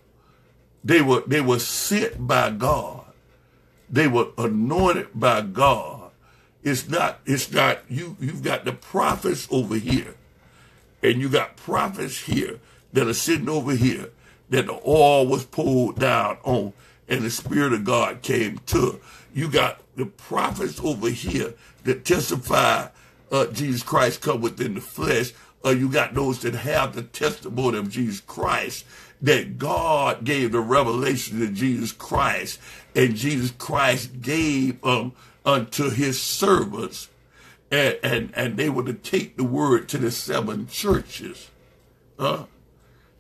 they were they were sent by God they were anointed by God. It's not, it's not, you, you've got the prophets over here and you got prophets here that are sitting over here that the oil was pulled down on and the Spirit of God came to. You got the prophets over here that testify uh, Jesus Christ come within the flesh. Uh, you got those that have the testimony of Jesus Christ that God gave the revelation to Jesus Christ, and Jesus Christ gave um, unto his servants, and, and, and they were to take the word to the seven churches. Huh?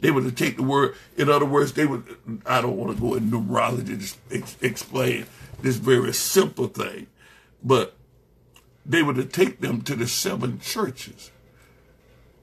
They were to take the word. In other words, they would. I don't want to go in numerology to ex explain this very simple thing, but they were to take them to the seven churches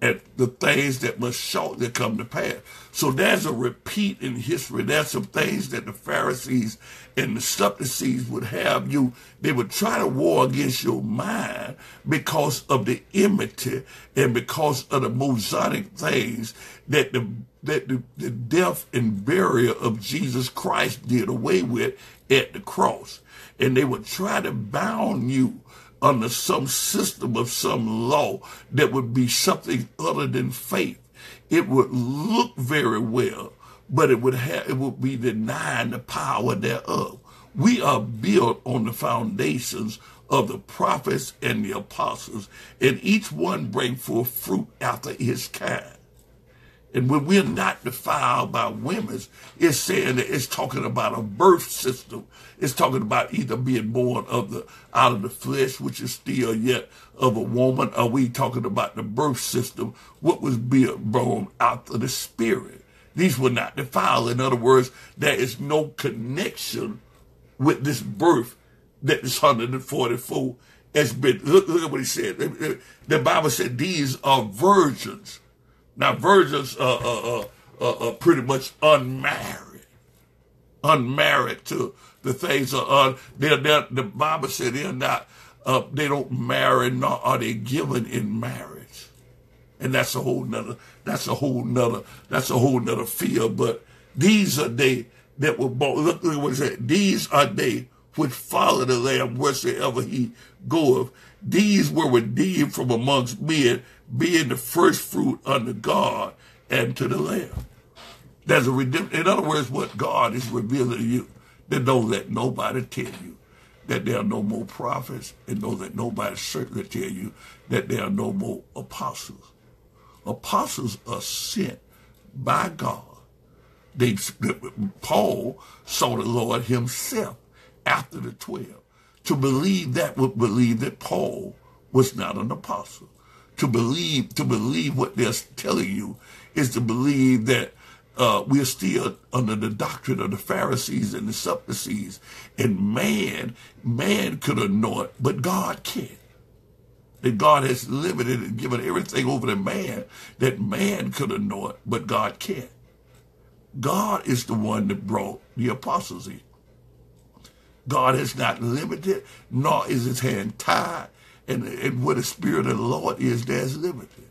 at the things that must shortly come to pass. So there's a repeat in history. There's some things that the Pharisees and the Sadducees would have you. They would try to war against your mind because of the enmity and because of the Mosaic things that the that the, the death and burial of Jesus Christ did away with at the cross. And they would try to bound you under some system of some law that would be something other than faith. It would look very well, but it would have, it would be denying the power thereof. We are built on the foundations of the prophets and the apostles, and each one bring forth fruit after his kind. And when we're not defiled by women, it's saying that it's talking about a birth system. It's talking about either being born of the out of the flesh, which is still yet of a woman, or we talking about the birth system, what was being born out of the spirit. These were not defiled. In other words, there is no connection with this birth that this 144 has been. Look, look at what he said. The Bible said these are virgins now, virgins are, are, are, are pretty much unmarried, unmarried to the things are un, they're, they're, the Bible said they're not, uh, they don't marry, nor are they given in marriage. And that's a whole nother, that's a whole nother, that's a whole nother field. But these are they that were born. Look, look what it said. These are they which follow the Lamb wheresoever he goeth. These were redeemed from amongst men being the first fruit unto God and to the Lamb. There's a redemption. In other words, what God is revealing to you, that don't let nobody tell you that there are no more prophets, and don't let nobody certainly tell you that there are no more apostles. Apostles are sent by God. They, Paul saw the Lord himself after the 12. To believe that would believe that Paul was not an apostle to believe to believe what they're telling you is to believe that uh, we're still under the doctrine of the Pharisees and the Sadducees, and man, man could anoint, but God can't. That God has limited and given everything over to man that man could anoint, but God can't. God is the one that brought the apostles in. God has not limited, nor is his hand tied, and, and where the Spirit of the Lord is, there's liberty.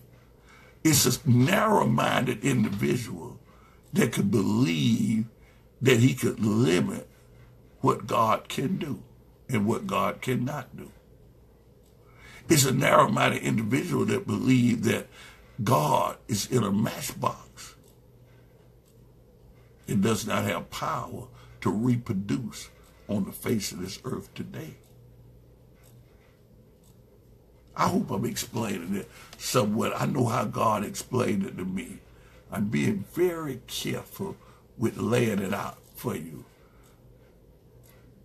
It's a narrow-minded individual that could believe that he could limit what God can do and what God cannot do. It's a narrow-minded individual that believes that God is in a matchbox. It does not have power to reproduce on the face of this earth today. I hope I'm explaining it somewhat. I know how God explained it to me. I'm being very careful with laying it out for you.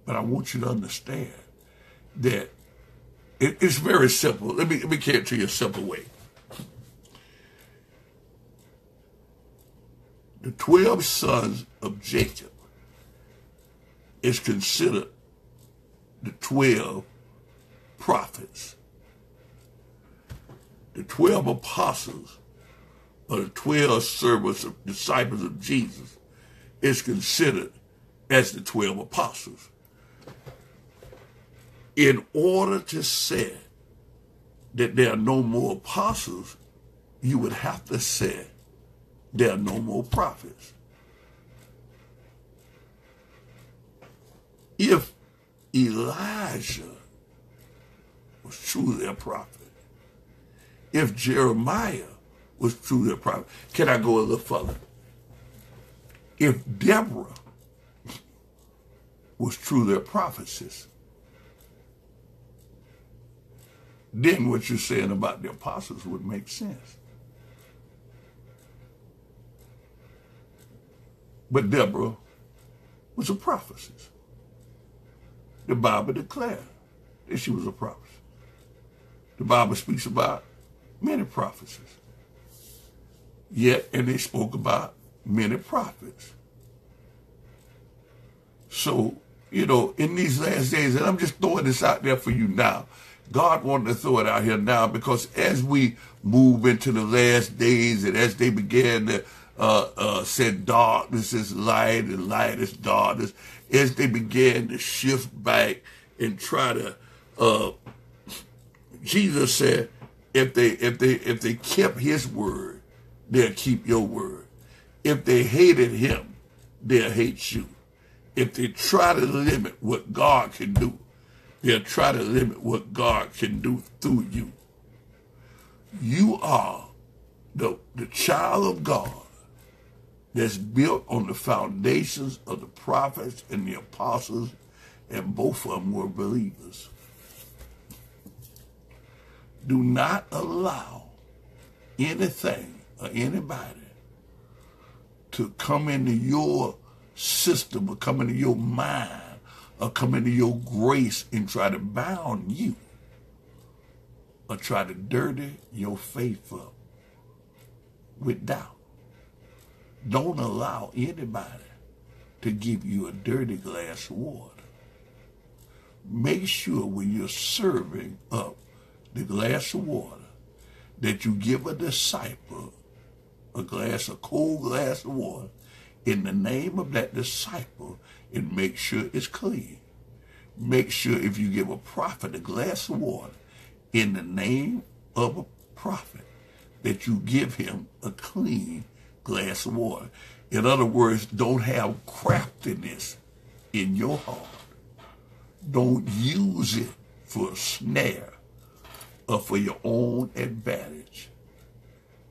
But I want you to understand that it, it's very simple. Let me let me get it to you a simple way. The twelve sons of Jacob is considered the twelve prophets. The twelve apostles or the twelve servants of disciples of Jesus is considered as the twelve apostles in order to say that there are no more apostles, you would have to say there are no more prophets. If Elijah was truly a prophet, if Jeremiah was truly a prophet, can I go a little further? If Deborah was truly a prophetess, then what you're saying about the apostles would make sense. But Deborah was a prophetess. The Bible declared that she was a prophet. The Bible speaks about many prophecies. Yet, and they spoke about many prophets. So, you know, in these last days, and I'm just throwing this out there for you now, God wanted to throw it out here now because as we move into the last days and as they began to uh, uh, say darkness is light and light is darkness, as they began to shift back and try to, uh, Jesus said, if they if they if they kept His word, they'll keep your word. If they hated Him, they'll hate you. If they try to limit what God can do, They'll try to limit what God can do through you. You are the, the child of God that's built on the foundations of the prophets and the apostles, and both of them were believers. Do not allow anything or anybody to come into your system or come into your mind or come into your grace and try to bound you or try to dirty your faith up with doubt. Don't allow anybody to give you a dirty glass of water. Make sure when you're serving up the glass of water that you give a disciple a glass, a cold glass of water in the name of that disciple and make sure it's clean. Make sure if you give a prophet a glass of water in the name of a prophet, that you give him a clean glass of water. In other words, don't have craftiness in your heart. Don't use it for a snare or for your own advantage.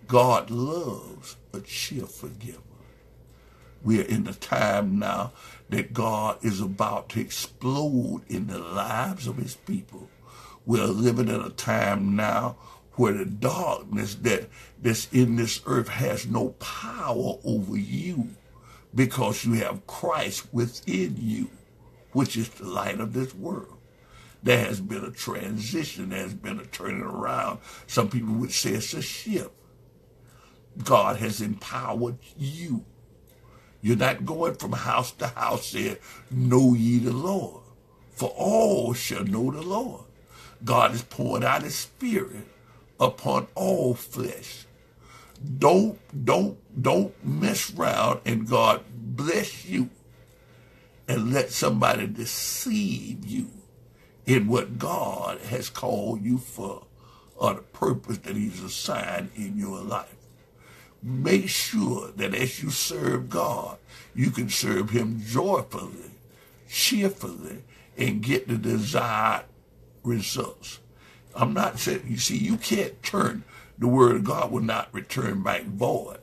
God loves a cheerful giver. We are in the time now that God is about to explode in the lives of his people. We're living in a time now where the darkness that that's in this earth has no power over you because you have Christ within you, which is the light of this world. There has been a transition, there has been a turning around. Some people would say it's a shift. God has empowered you you're not going from house to house saying, Know ye the Lord. For all shall know the Lord. God is pouring out his spirit upon all flesh. Don't, don't, don't mess around and God bless you and let somebody deceive you in what God has called you for or the purpose that he's assigned in your life. make sure that as you serve God, you can serve him joyfully, cheerfully, and get the desired results. I'm not saying, you see, you can't turn, the word of God will not return back void.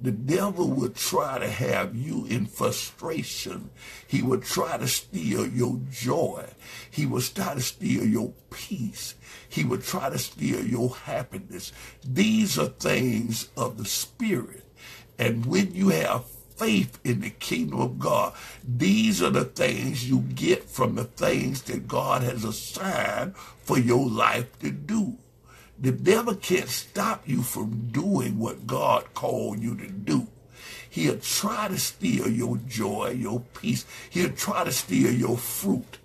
The devil will try to have you in frustration. He will try to steal your joy. He will try to steal your peace. He will try to steal your happiness. These are things of the spirit. And when you have faith in the kingdom of God, these are the things you get from the things that God has assigned for your life to do. The devil can't stop you from doing what God called you to do. He'll try to steal your joy, your peace. He'll try to steal your fruit.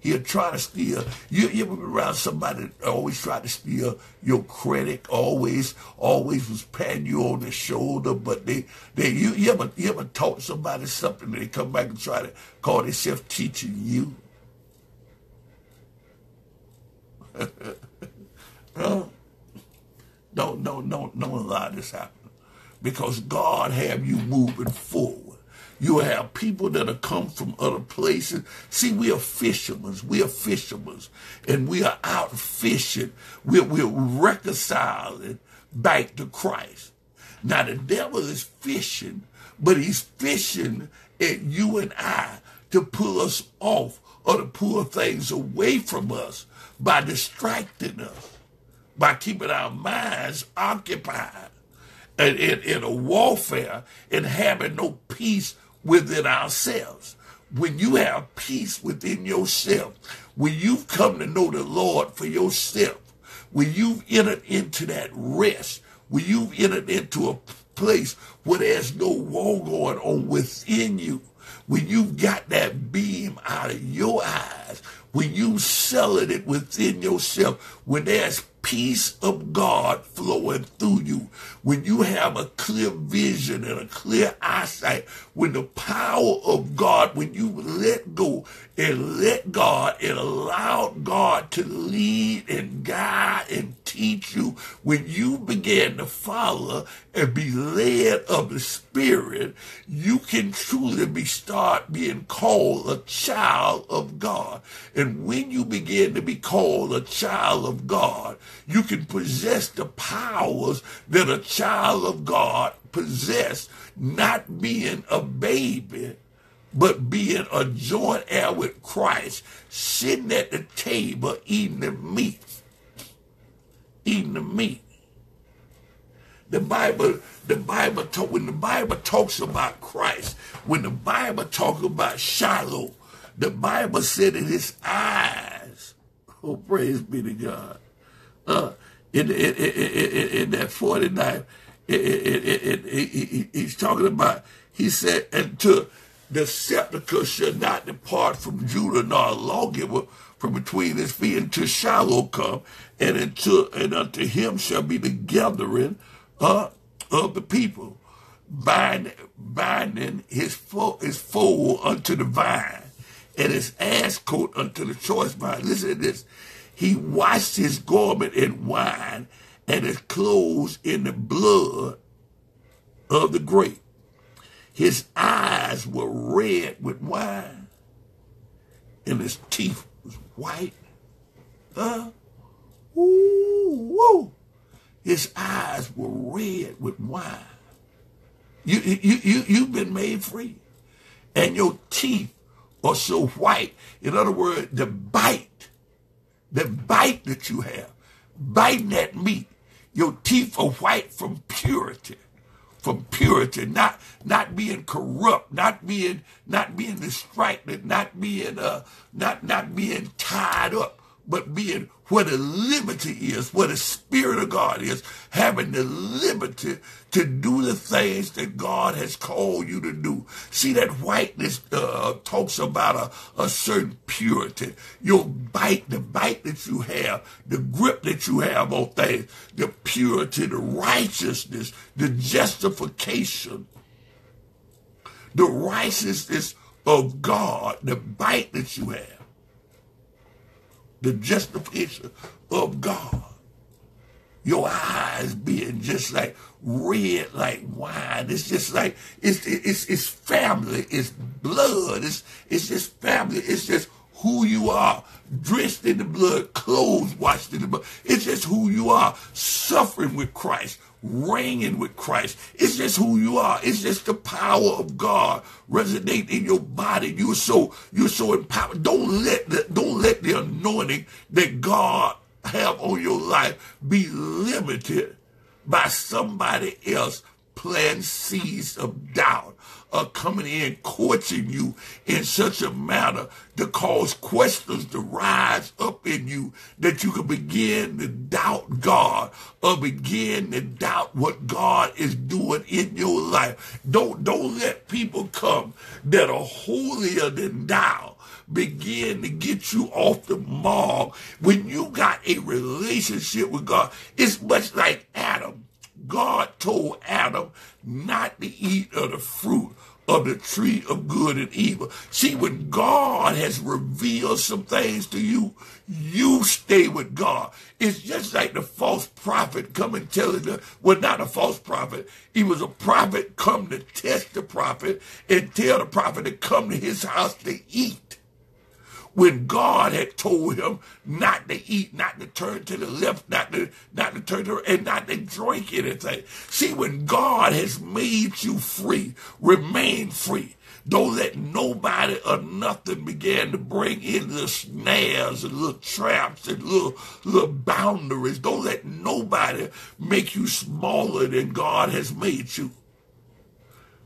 He'll try to steal. You, you ever been around somebody that always tried to steal your credit, always, always was patting you on the shoulder, but they, they, you, you ever, you ever taught somebody something and they come back and try to call themselves teaching you? <laughs> Don't, don't, don't, don't allow this happen because God have you moving forward. You have people that have come from other places. See, we are fishermen. We are fishermen. And we are out fishing. We're, we're reconciling back to Christ. Now, the devil is fishing, but he's fishing at you and I to pull us off or to pull things away from us by distracting us, by keeping our minds occupied in, in, in a warfare and having no peace within ourselves. When you have peace within yourself, when you've come to know the Lord for yourself, when you've entered into that rest, when you've entered into a place where there's no war going on within you, when you've got that beam out of your eyes, when you settle it within yourself, when there's peace of God flowing through you, when you have a clear vision and a clear eyesight, when the power of God, when you let go and let God and allow God to lead and guide and teach you, when you begin to follow and be led of the Spirit, you can truly be start being called a child of God. And when you begin to be called a child of God, you can possess the powers that a child of God possess, not being a baby, but being a joint heir with Christ, sitting at the table eating the meat. Eating the meat. The Bible, the Bible talk, when the Bible talks about Christ, when the Bible talks about Shiloh, the Bible said in his eyes, <laughs> oh praise be to God, uh, in, in, in, in, that 49, he's talking about, he said, and to the scepter shall not depart from Judah, nor a lawgiver from between his feet until Shiloh come, and until and unto him shall be the gathering uh, of the people, bind, binding his fo- his foal unto the vine, and his ass coat unto the choice vine. Listen to this. He washed his garment in wine and his clothes in the blood of the grape. His eyes were red with wine, and his teeth was white. Huh? Woo, woo. His eyes were red with wine. You, you, you, you've been made free. And your teeth are so white. In other words, the bite, the bite that you have, biting that meat, your teeth are white from purity from purity, not not being corrupt, not being not being distracted, not being uh not not being tied up, but being where the liberty is, where the Spirit of God is, having the liberty to do the things that God has called you to do. See, that whiteness uh, talks about a, a certain purity. Your bite, the bite that you have, the grip that you have on things, the purity, the righteousness, the justification, the righteousness of God, the bite that you have the justification of God. Your eyes being just like red like wine. It's just like it's it's it's family. It's blood. It's it's just family. It's just who you are, dressed in the blood, clothes washed in the blood. It's just who you are, suffering with Christ, reigning with Christ. It's just who you are. It's just the power of God resonate in your body. You're so you're so empowered. Don't let the don't let the anointing that God have on your life be limited by somebody else planting seeds of doubt are coming in coaching you in such a manner to cause questions to rise up in you that you can begin to doubt God or begin to doubt what God is doing in your life. Don't don't let people come that are holier than thou begin to get you off the mark. When you got a relationship with God, it's much like Adam. God told Adam not to eat of the fruit of the tree of good and evil. See, when God has revealed some things to you, you stay with God. It's just like the false prophet coming telling the, well, not a false prophet. He was a prophet come to test the prophet and tell the prophet to come to his house to eat when God had told him not to eat, not to turn to the left, not to not to turn to and not to drink anything. See, when God has made you free, remain free. Don't let nobody or nothing begin to bring in little snares and little traps and little, little boundaries. Don't let nobody make you smaller than God has made you.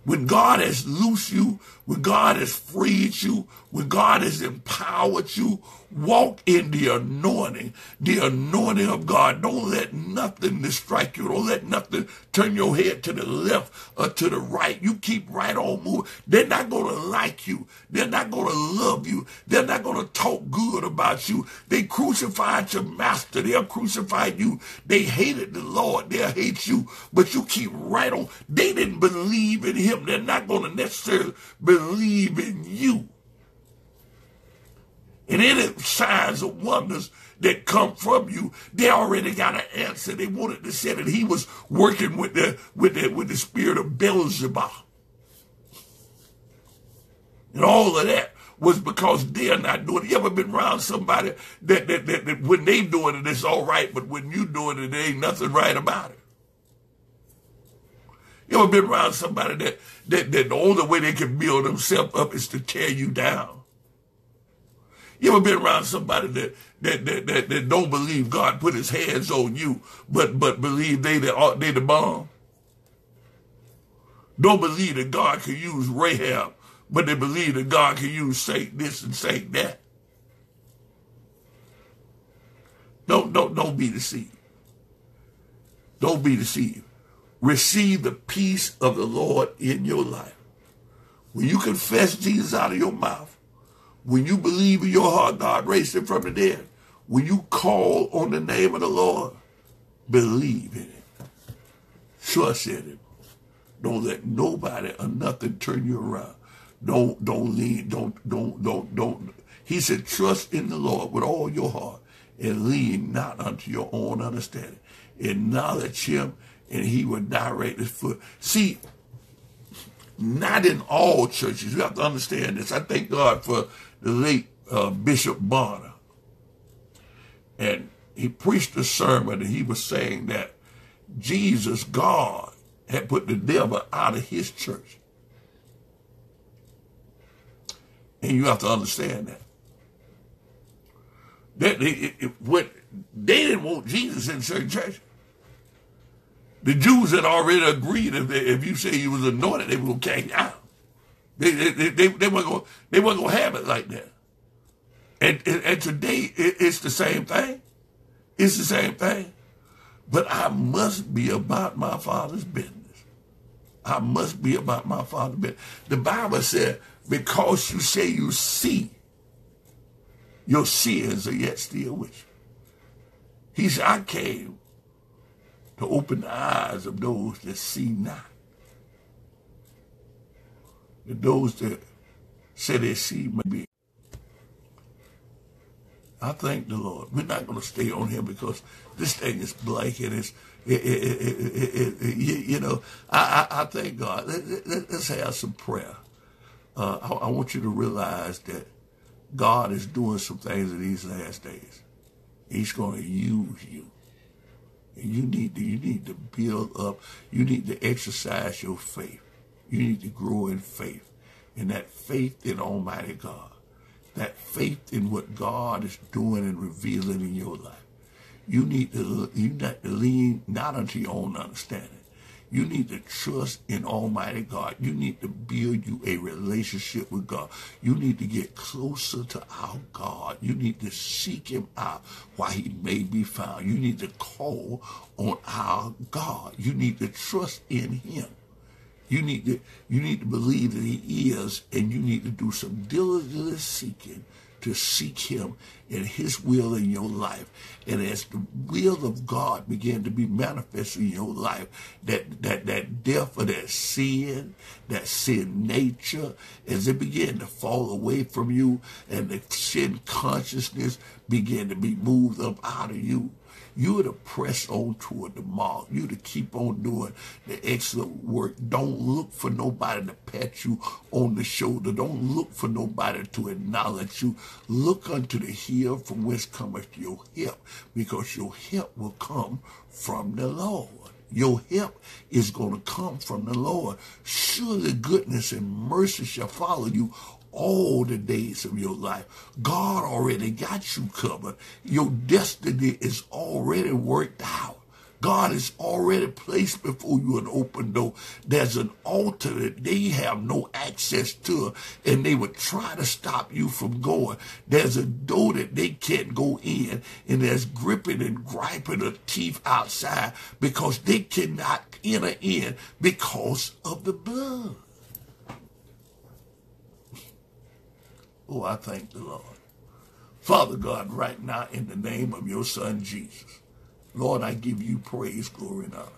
When God has loosed you, when God has freed you, when God has empowered you, walk in the anointing, the anointing of God. Don't let nothing distract you. Don't let nothing turn your head to the left or to the right. You keep right on moving. They're not going to like you. They're not going to love you. They're not going to talk good about you. They crucified your master. They'll crucify you. They hated the Lord. They'll hate you. But you keep right on. They didn't believe in him. They're not going to necessarily believe in you. And any signs or wonders that come from you, they already got an answer. They wanted to say that he was working with the with the with the spirit of Beelzebub. And all of that was because they're not doing it. You ever been around somebody that, that, that, that when they doing it, it's all right, but when you doing it, there ain't nothing right about it. You ever been around somebody that, that, that the only way they can build themselves up is to tear you down? You ever been around somebody that that, that, that, that don't believe God put his hands on you, but but believe they the, uh, they the bomb? Don't believe that God can use Rahab, but they believe that God can use Saint this and Saint that. Don't, don't, don't be deceived. Don't be deceived. Receive the peace of the Lord in your life. When you confess Jesus out of your mouth, when you believe in your heart God raised him from the dead, when you call on the name of the Lord, believe in it. Trust in it. Don't let nobody or nothing turn you around. Don't don't lean, don't don't don't don't. He said, trust in the Lord with all your heart and lean not unto your own understanding. Acknowledge him and he will direct his foot. See, not in all churches. You have to understand this. I thank God for the late uh, Bishop Bonner. And he preached a sermon and he was saying that Jesus, God, had put the devil out of his church. And you have to understand that. That they, it, it, what, they didn't want Jesus in certain churches. The Jews had already agreed if, they, if you say he was anointed, they would kick you out. They, they, they, they, weren't gonna they weren't gonna have it like that. And, and, and today, it, it's the same thing. It's the same thing. But I must be about my father's business. I must be about my father's business. The Bible said, because you say you see, your sins are yet still with you. He said, I came to open the eyes of those that see not those that say they see may be. I thank the Lord. We're not going to stay on here because this thing is blank and it's, it, it, it, you know, I, I, I thank God. Let, us have some prayer. Uh, I, I want you to realize that God is doing some things in these last days. He's going to use you. And you need to you need to build up. You need to exercise your faith. You need to grow in faith. in that faith in Almighty God. That faith in what God is doing and revealing in your life. You need to you need to lean not unto your own understanding. You need to trust in Almighty God. You need to build you a relationship with God. You need to get closer to our God. You need to seek him out while he may be found. You need to call on our God. You need to trust in him. You need to you need to believe that he is, and you need to do some diligent seeking to seek him and his will in your life. And as the will of God began to be manifest in your life, that, that, that death of that sin, that sin nature, as it began to fall away from you and the sin consciousness began to be moved up out of you, you to press on toward the mark. You're to keep on doing the excellent work. Don't look for nobody to pat you on the shoulder. Don't look for nobody to acknowledge you. Look unto the hill from whence cometh your help, because your help will come from the Lord. Your help is going to come from the Lord. Surely goodness and mercy shall follow you all the days of your life. God already got you covered. Your destiny is already worked out. God has already placed before you an open door. There's an altar that they have no access to, and they would try to stop you from going. There's a door that they can't go in, and there's gripping and griping of teeth outside because they cannot enter in because of the blood. Oh, I thank the Lord. Father God, right now, in the name of your Son Jesus, Lord, I give you praise, glory, and honor.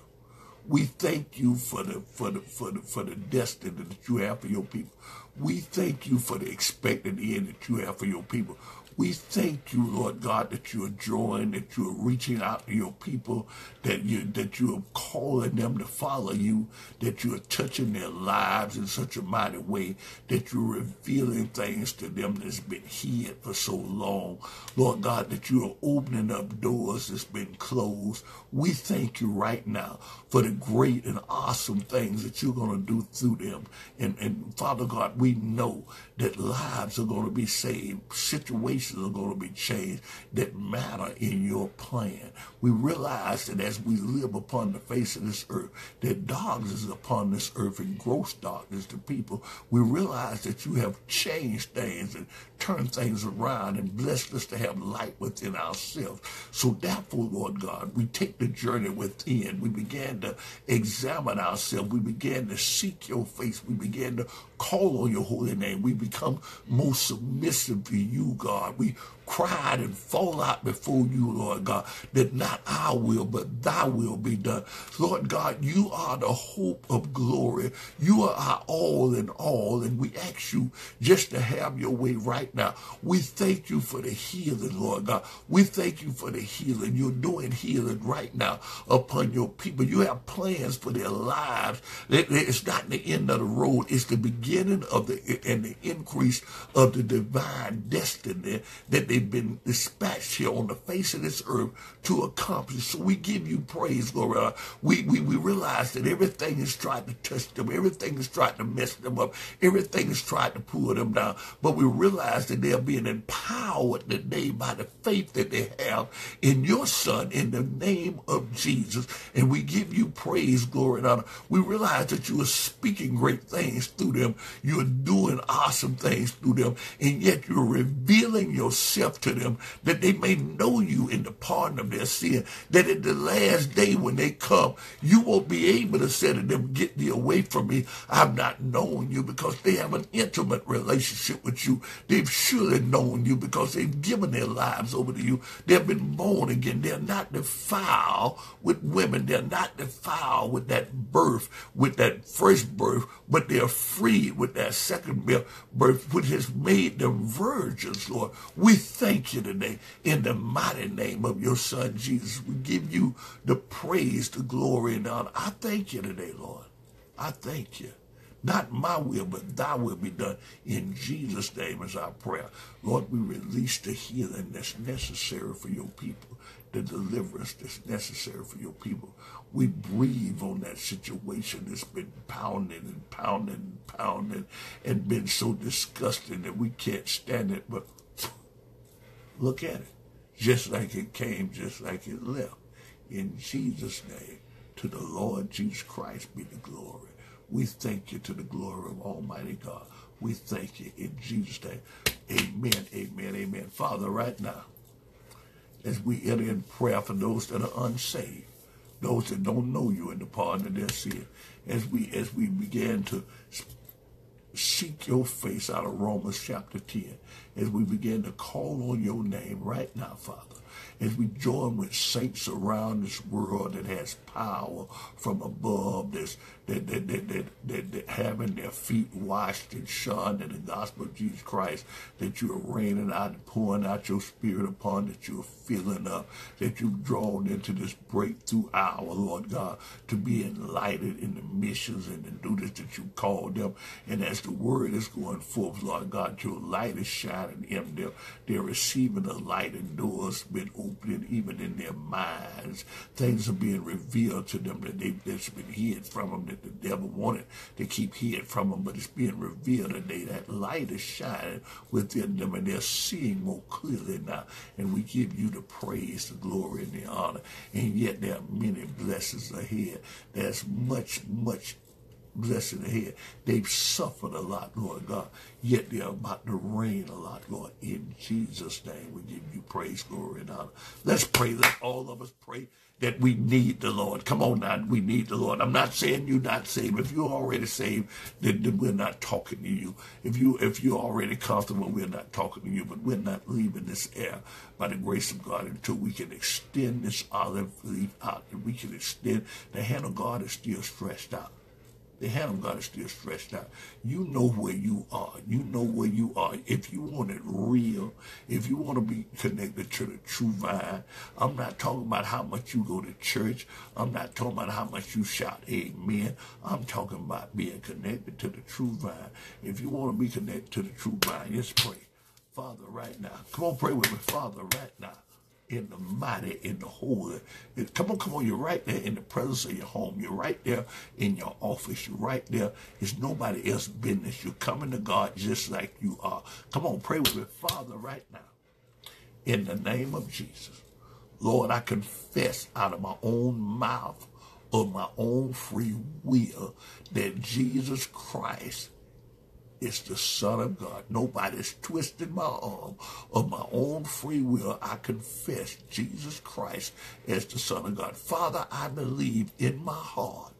We thank you for the for the for the for the destiny that you have for your people. We thank you for the expected end that you have for your people. We thank you, Lord God, that you are drawing, that you are reaching out to your people, that you that you are calling them to follow you, that you are touching their lives in such a mighty way, that you're revealing things to them that's been hid for so long. Lord God, that you are opening up doors that's been closed. We thank you right now for the great and awesome things that you're going to do through them. And, and Father God, we know that lives are going to be saved, situations are going to be changed that matter in your plan. We realize that as we live upon the face of this earth, that darkness is upon this earth and gross darkness to people. We realize that you have changed things and turned things around and blessed us to have light within ourselves. So therefore, Lord God, we take the journey within. We began to examine ourselves. We began to seek your face. We began to call on your holy name. We become more submissive to you, God. We cried and fall out before you, Lord God, that not our will, but thy will be done. Lord God, you are the hope of glory. You are our all in all, and we ask you just to have your way right now. We thank you for the healing, Lord God. We thank you for the healing. You're doing healing right now upon your people. You have plans for their lives. It's not the end of the road. It's the beginning of the and the increase of the divine destiny that they they've been dispatched here on the face of this earth to accomplish. So we give you praise, Lord. Uh, we, we, we realize that everything is trying to touch them. Everything is trying to mess them up. Everything is trying to pull them down. But we realize that they're being empowered today by the faith that they have in your son in the name of Jesus. And we give you praise, glory, and honor. We realize that you are speaking great things through them. You are doing awesome things through them. And yet you're revealing yourself to them, that they may know you in the pardon of their sin, that in the last day when they come, you won't be able to say to them, get thee away from me. I've not known you because they have an intimate relationship with you. They've they've surely known you because they've given their lives over to you. They've been born again. They're not defiled with women. They're not defiled with that birth, with that first birth, but they're free with that second birth, which has made them virgins, Lord. We thank you today in the mighty name of your son, Jesus. We give you the praise, the glory, and honor. I thank you today, Lord. I thank you. Not my will, but thy will be done. In Jesus' name is our prayer. Lord, we release the healing that's necessary for your people, the deliverance that's necessary for your people. We breathe on that situation that's been pounding and pounding and pounding and been so disgusting that we can't stand it. But look at it. Just like it came, just like it left. In Jesus' name, to the Lord Jesus Christ be the glory. We thank you to the glory of Almighty God. We thank you in Jesus' name. Amen, amen, amen. Father, right now, as we enter in prayer for those that are unsaved, those that don't know you in the pardon of their sin, as we as we began to seek your face out of Romans chapter 10, as we begin to call on your name right now, Father, as we join with saints around this world that has power from above, that's, that, that, that, that, that, having their feet washed and shunned in the gospel of Jesus Christ, that you are raining out and pouring out your spirit upon, that you are filling up, that you've drawn into this breakthrough hour, Lord God, to be enlightened in the missions and the duties that you called them. And as the word is going forth, Lord God, your light is shining in them. They're receiving the light and doors been opening even in their minds. Things are being revealed to them that they, that's been hid from them, that the devil wanted to keep hid from them, but it's being revealed today. That light is shining within them and they're seeing more clearly now. And we give you the praise, the glory, and the honor. And yet there are many blessings ahead. There's much, much blessing ahead. They've suffered a lot, Lord God, yet they're about to reign a lot, Lord. In Jesus' name, we give you praise, glory, and honor. Let's pray. Let all of us pray that we need the Lord. Come on now, we need the Lord. I'm not saying you're not saved. If you're already saved, then, then, we're not talking to you. If you if you're already comfortable, we're not talking to you. But we're not leaving this air by the grace of God until we can extend this olive leaf out. And we can extend the hand of God is still stretched out. The hand of God is still stretched out. You know where you are. You know where you are. If you want it real, if you want to be connected to the true vine, I'm not talking about how much you go to church. I'm not talking about how much you shout amen. I'm talking about being connected to the true vine. If you want to be connected to the true vine, just pray. Father, right now. Come on, pray with me. Father, right now in the mighty, in the holy. Come on, come on. You're right there in the presence of your home. You're right there in your office. You're right there. It's nobody else's business. You're coming to God just like you are. Come on, pray with me. Father, right now, in the name of Jesus, Lord, I confess out of my own mouth, of my own free will, that Jesus Christ is the Son of God. Nobody's twisted my arm. Of my own free will, I confess Jesus Christ as the Son of God. Father, I believe in my heart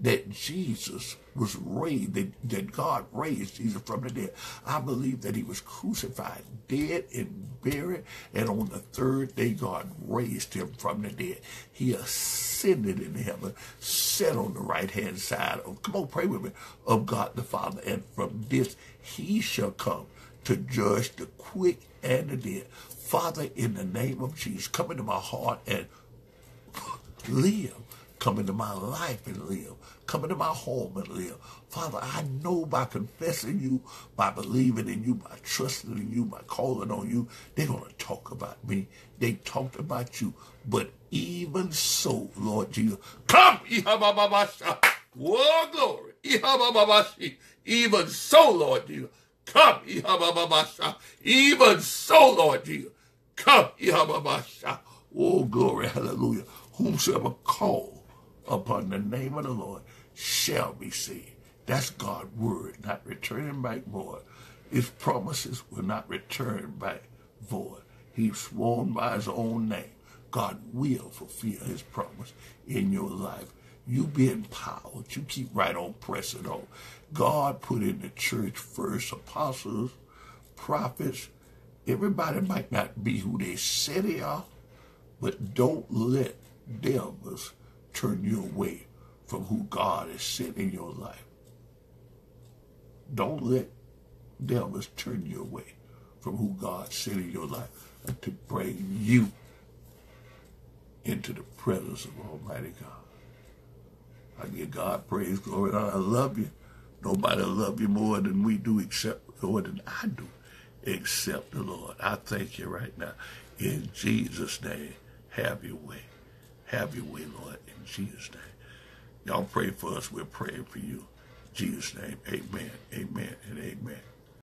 that Jesus was raised, that, that God raised Jesus from the dead. I believe that he was crucified, dead, and buried, and on the third day God raised him from the dead. He ascended in heaven, sat on the right hand side of, come on, pray with me, of God the Father. And from this he shall come to judge the quick and the dead. Father, in the name of Jesus, come into my heart and live Come into my life and live. Come into my home and live. Father, I know by confessing you, by believing in you, by trusting in you, by calling on you, they're going to talk about me. They talked about you. But even so, Lord Jesus, come! Whoa, glory! Even so, Lord Jesus, come! Even so, Lord Jesus, come! Oh, glory, hallelujah. Whomsoever called upon the name of the Lord shall be saved. That's God's word, not returning back void. His promises will not return back void. He's sworn by his own name. God will fulfill his promise in your life. You be empowered. You keep right on pressing on. God put in the church first apostles, prophets. Everybody might not be who they say they are, but don't let devils turn you away from who God has sent in your life. Don't let devils turn you away from who God sent in your life to bring you into the presence of Almighty God. I give God praise, glory, and I love you. Nobody love you more than we do, except more than I do, except the Lord. I thank you right now. In Jesus' name, have your way. Have your way, Lord, Jesus' name. Y'all pray for us. We're praying for you. Jesus' name, amen, amen, and amen.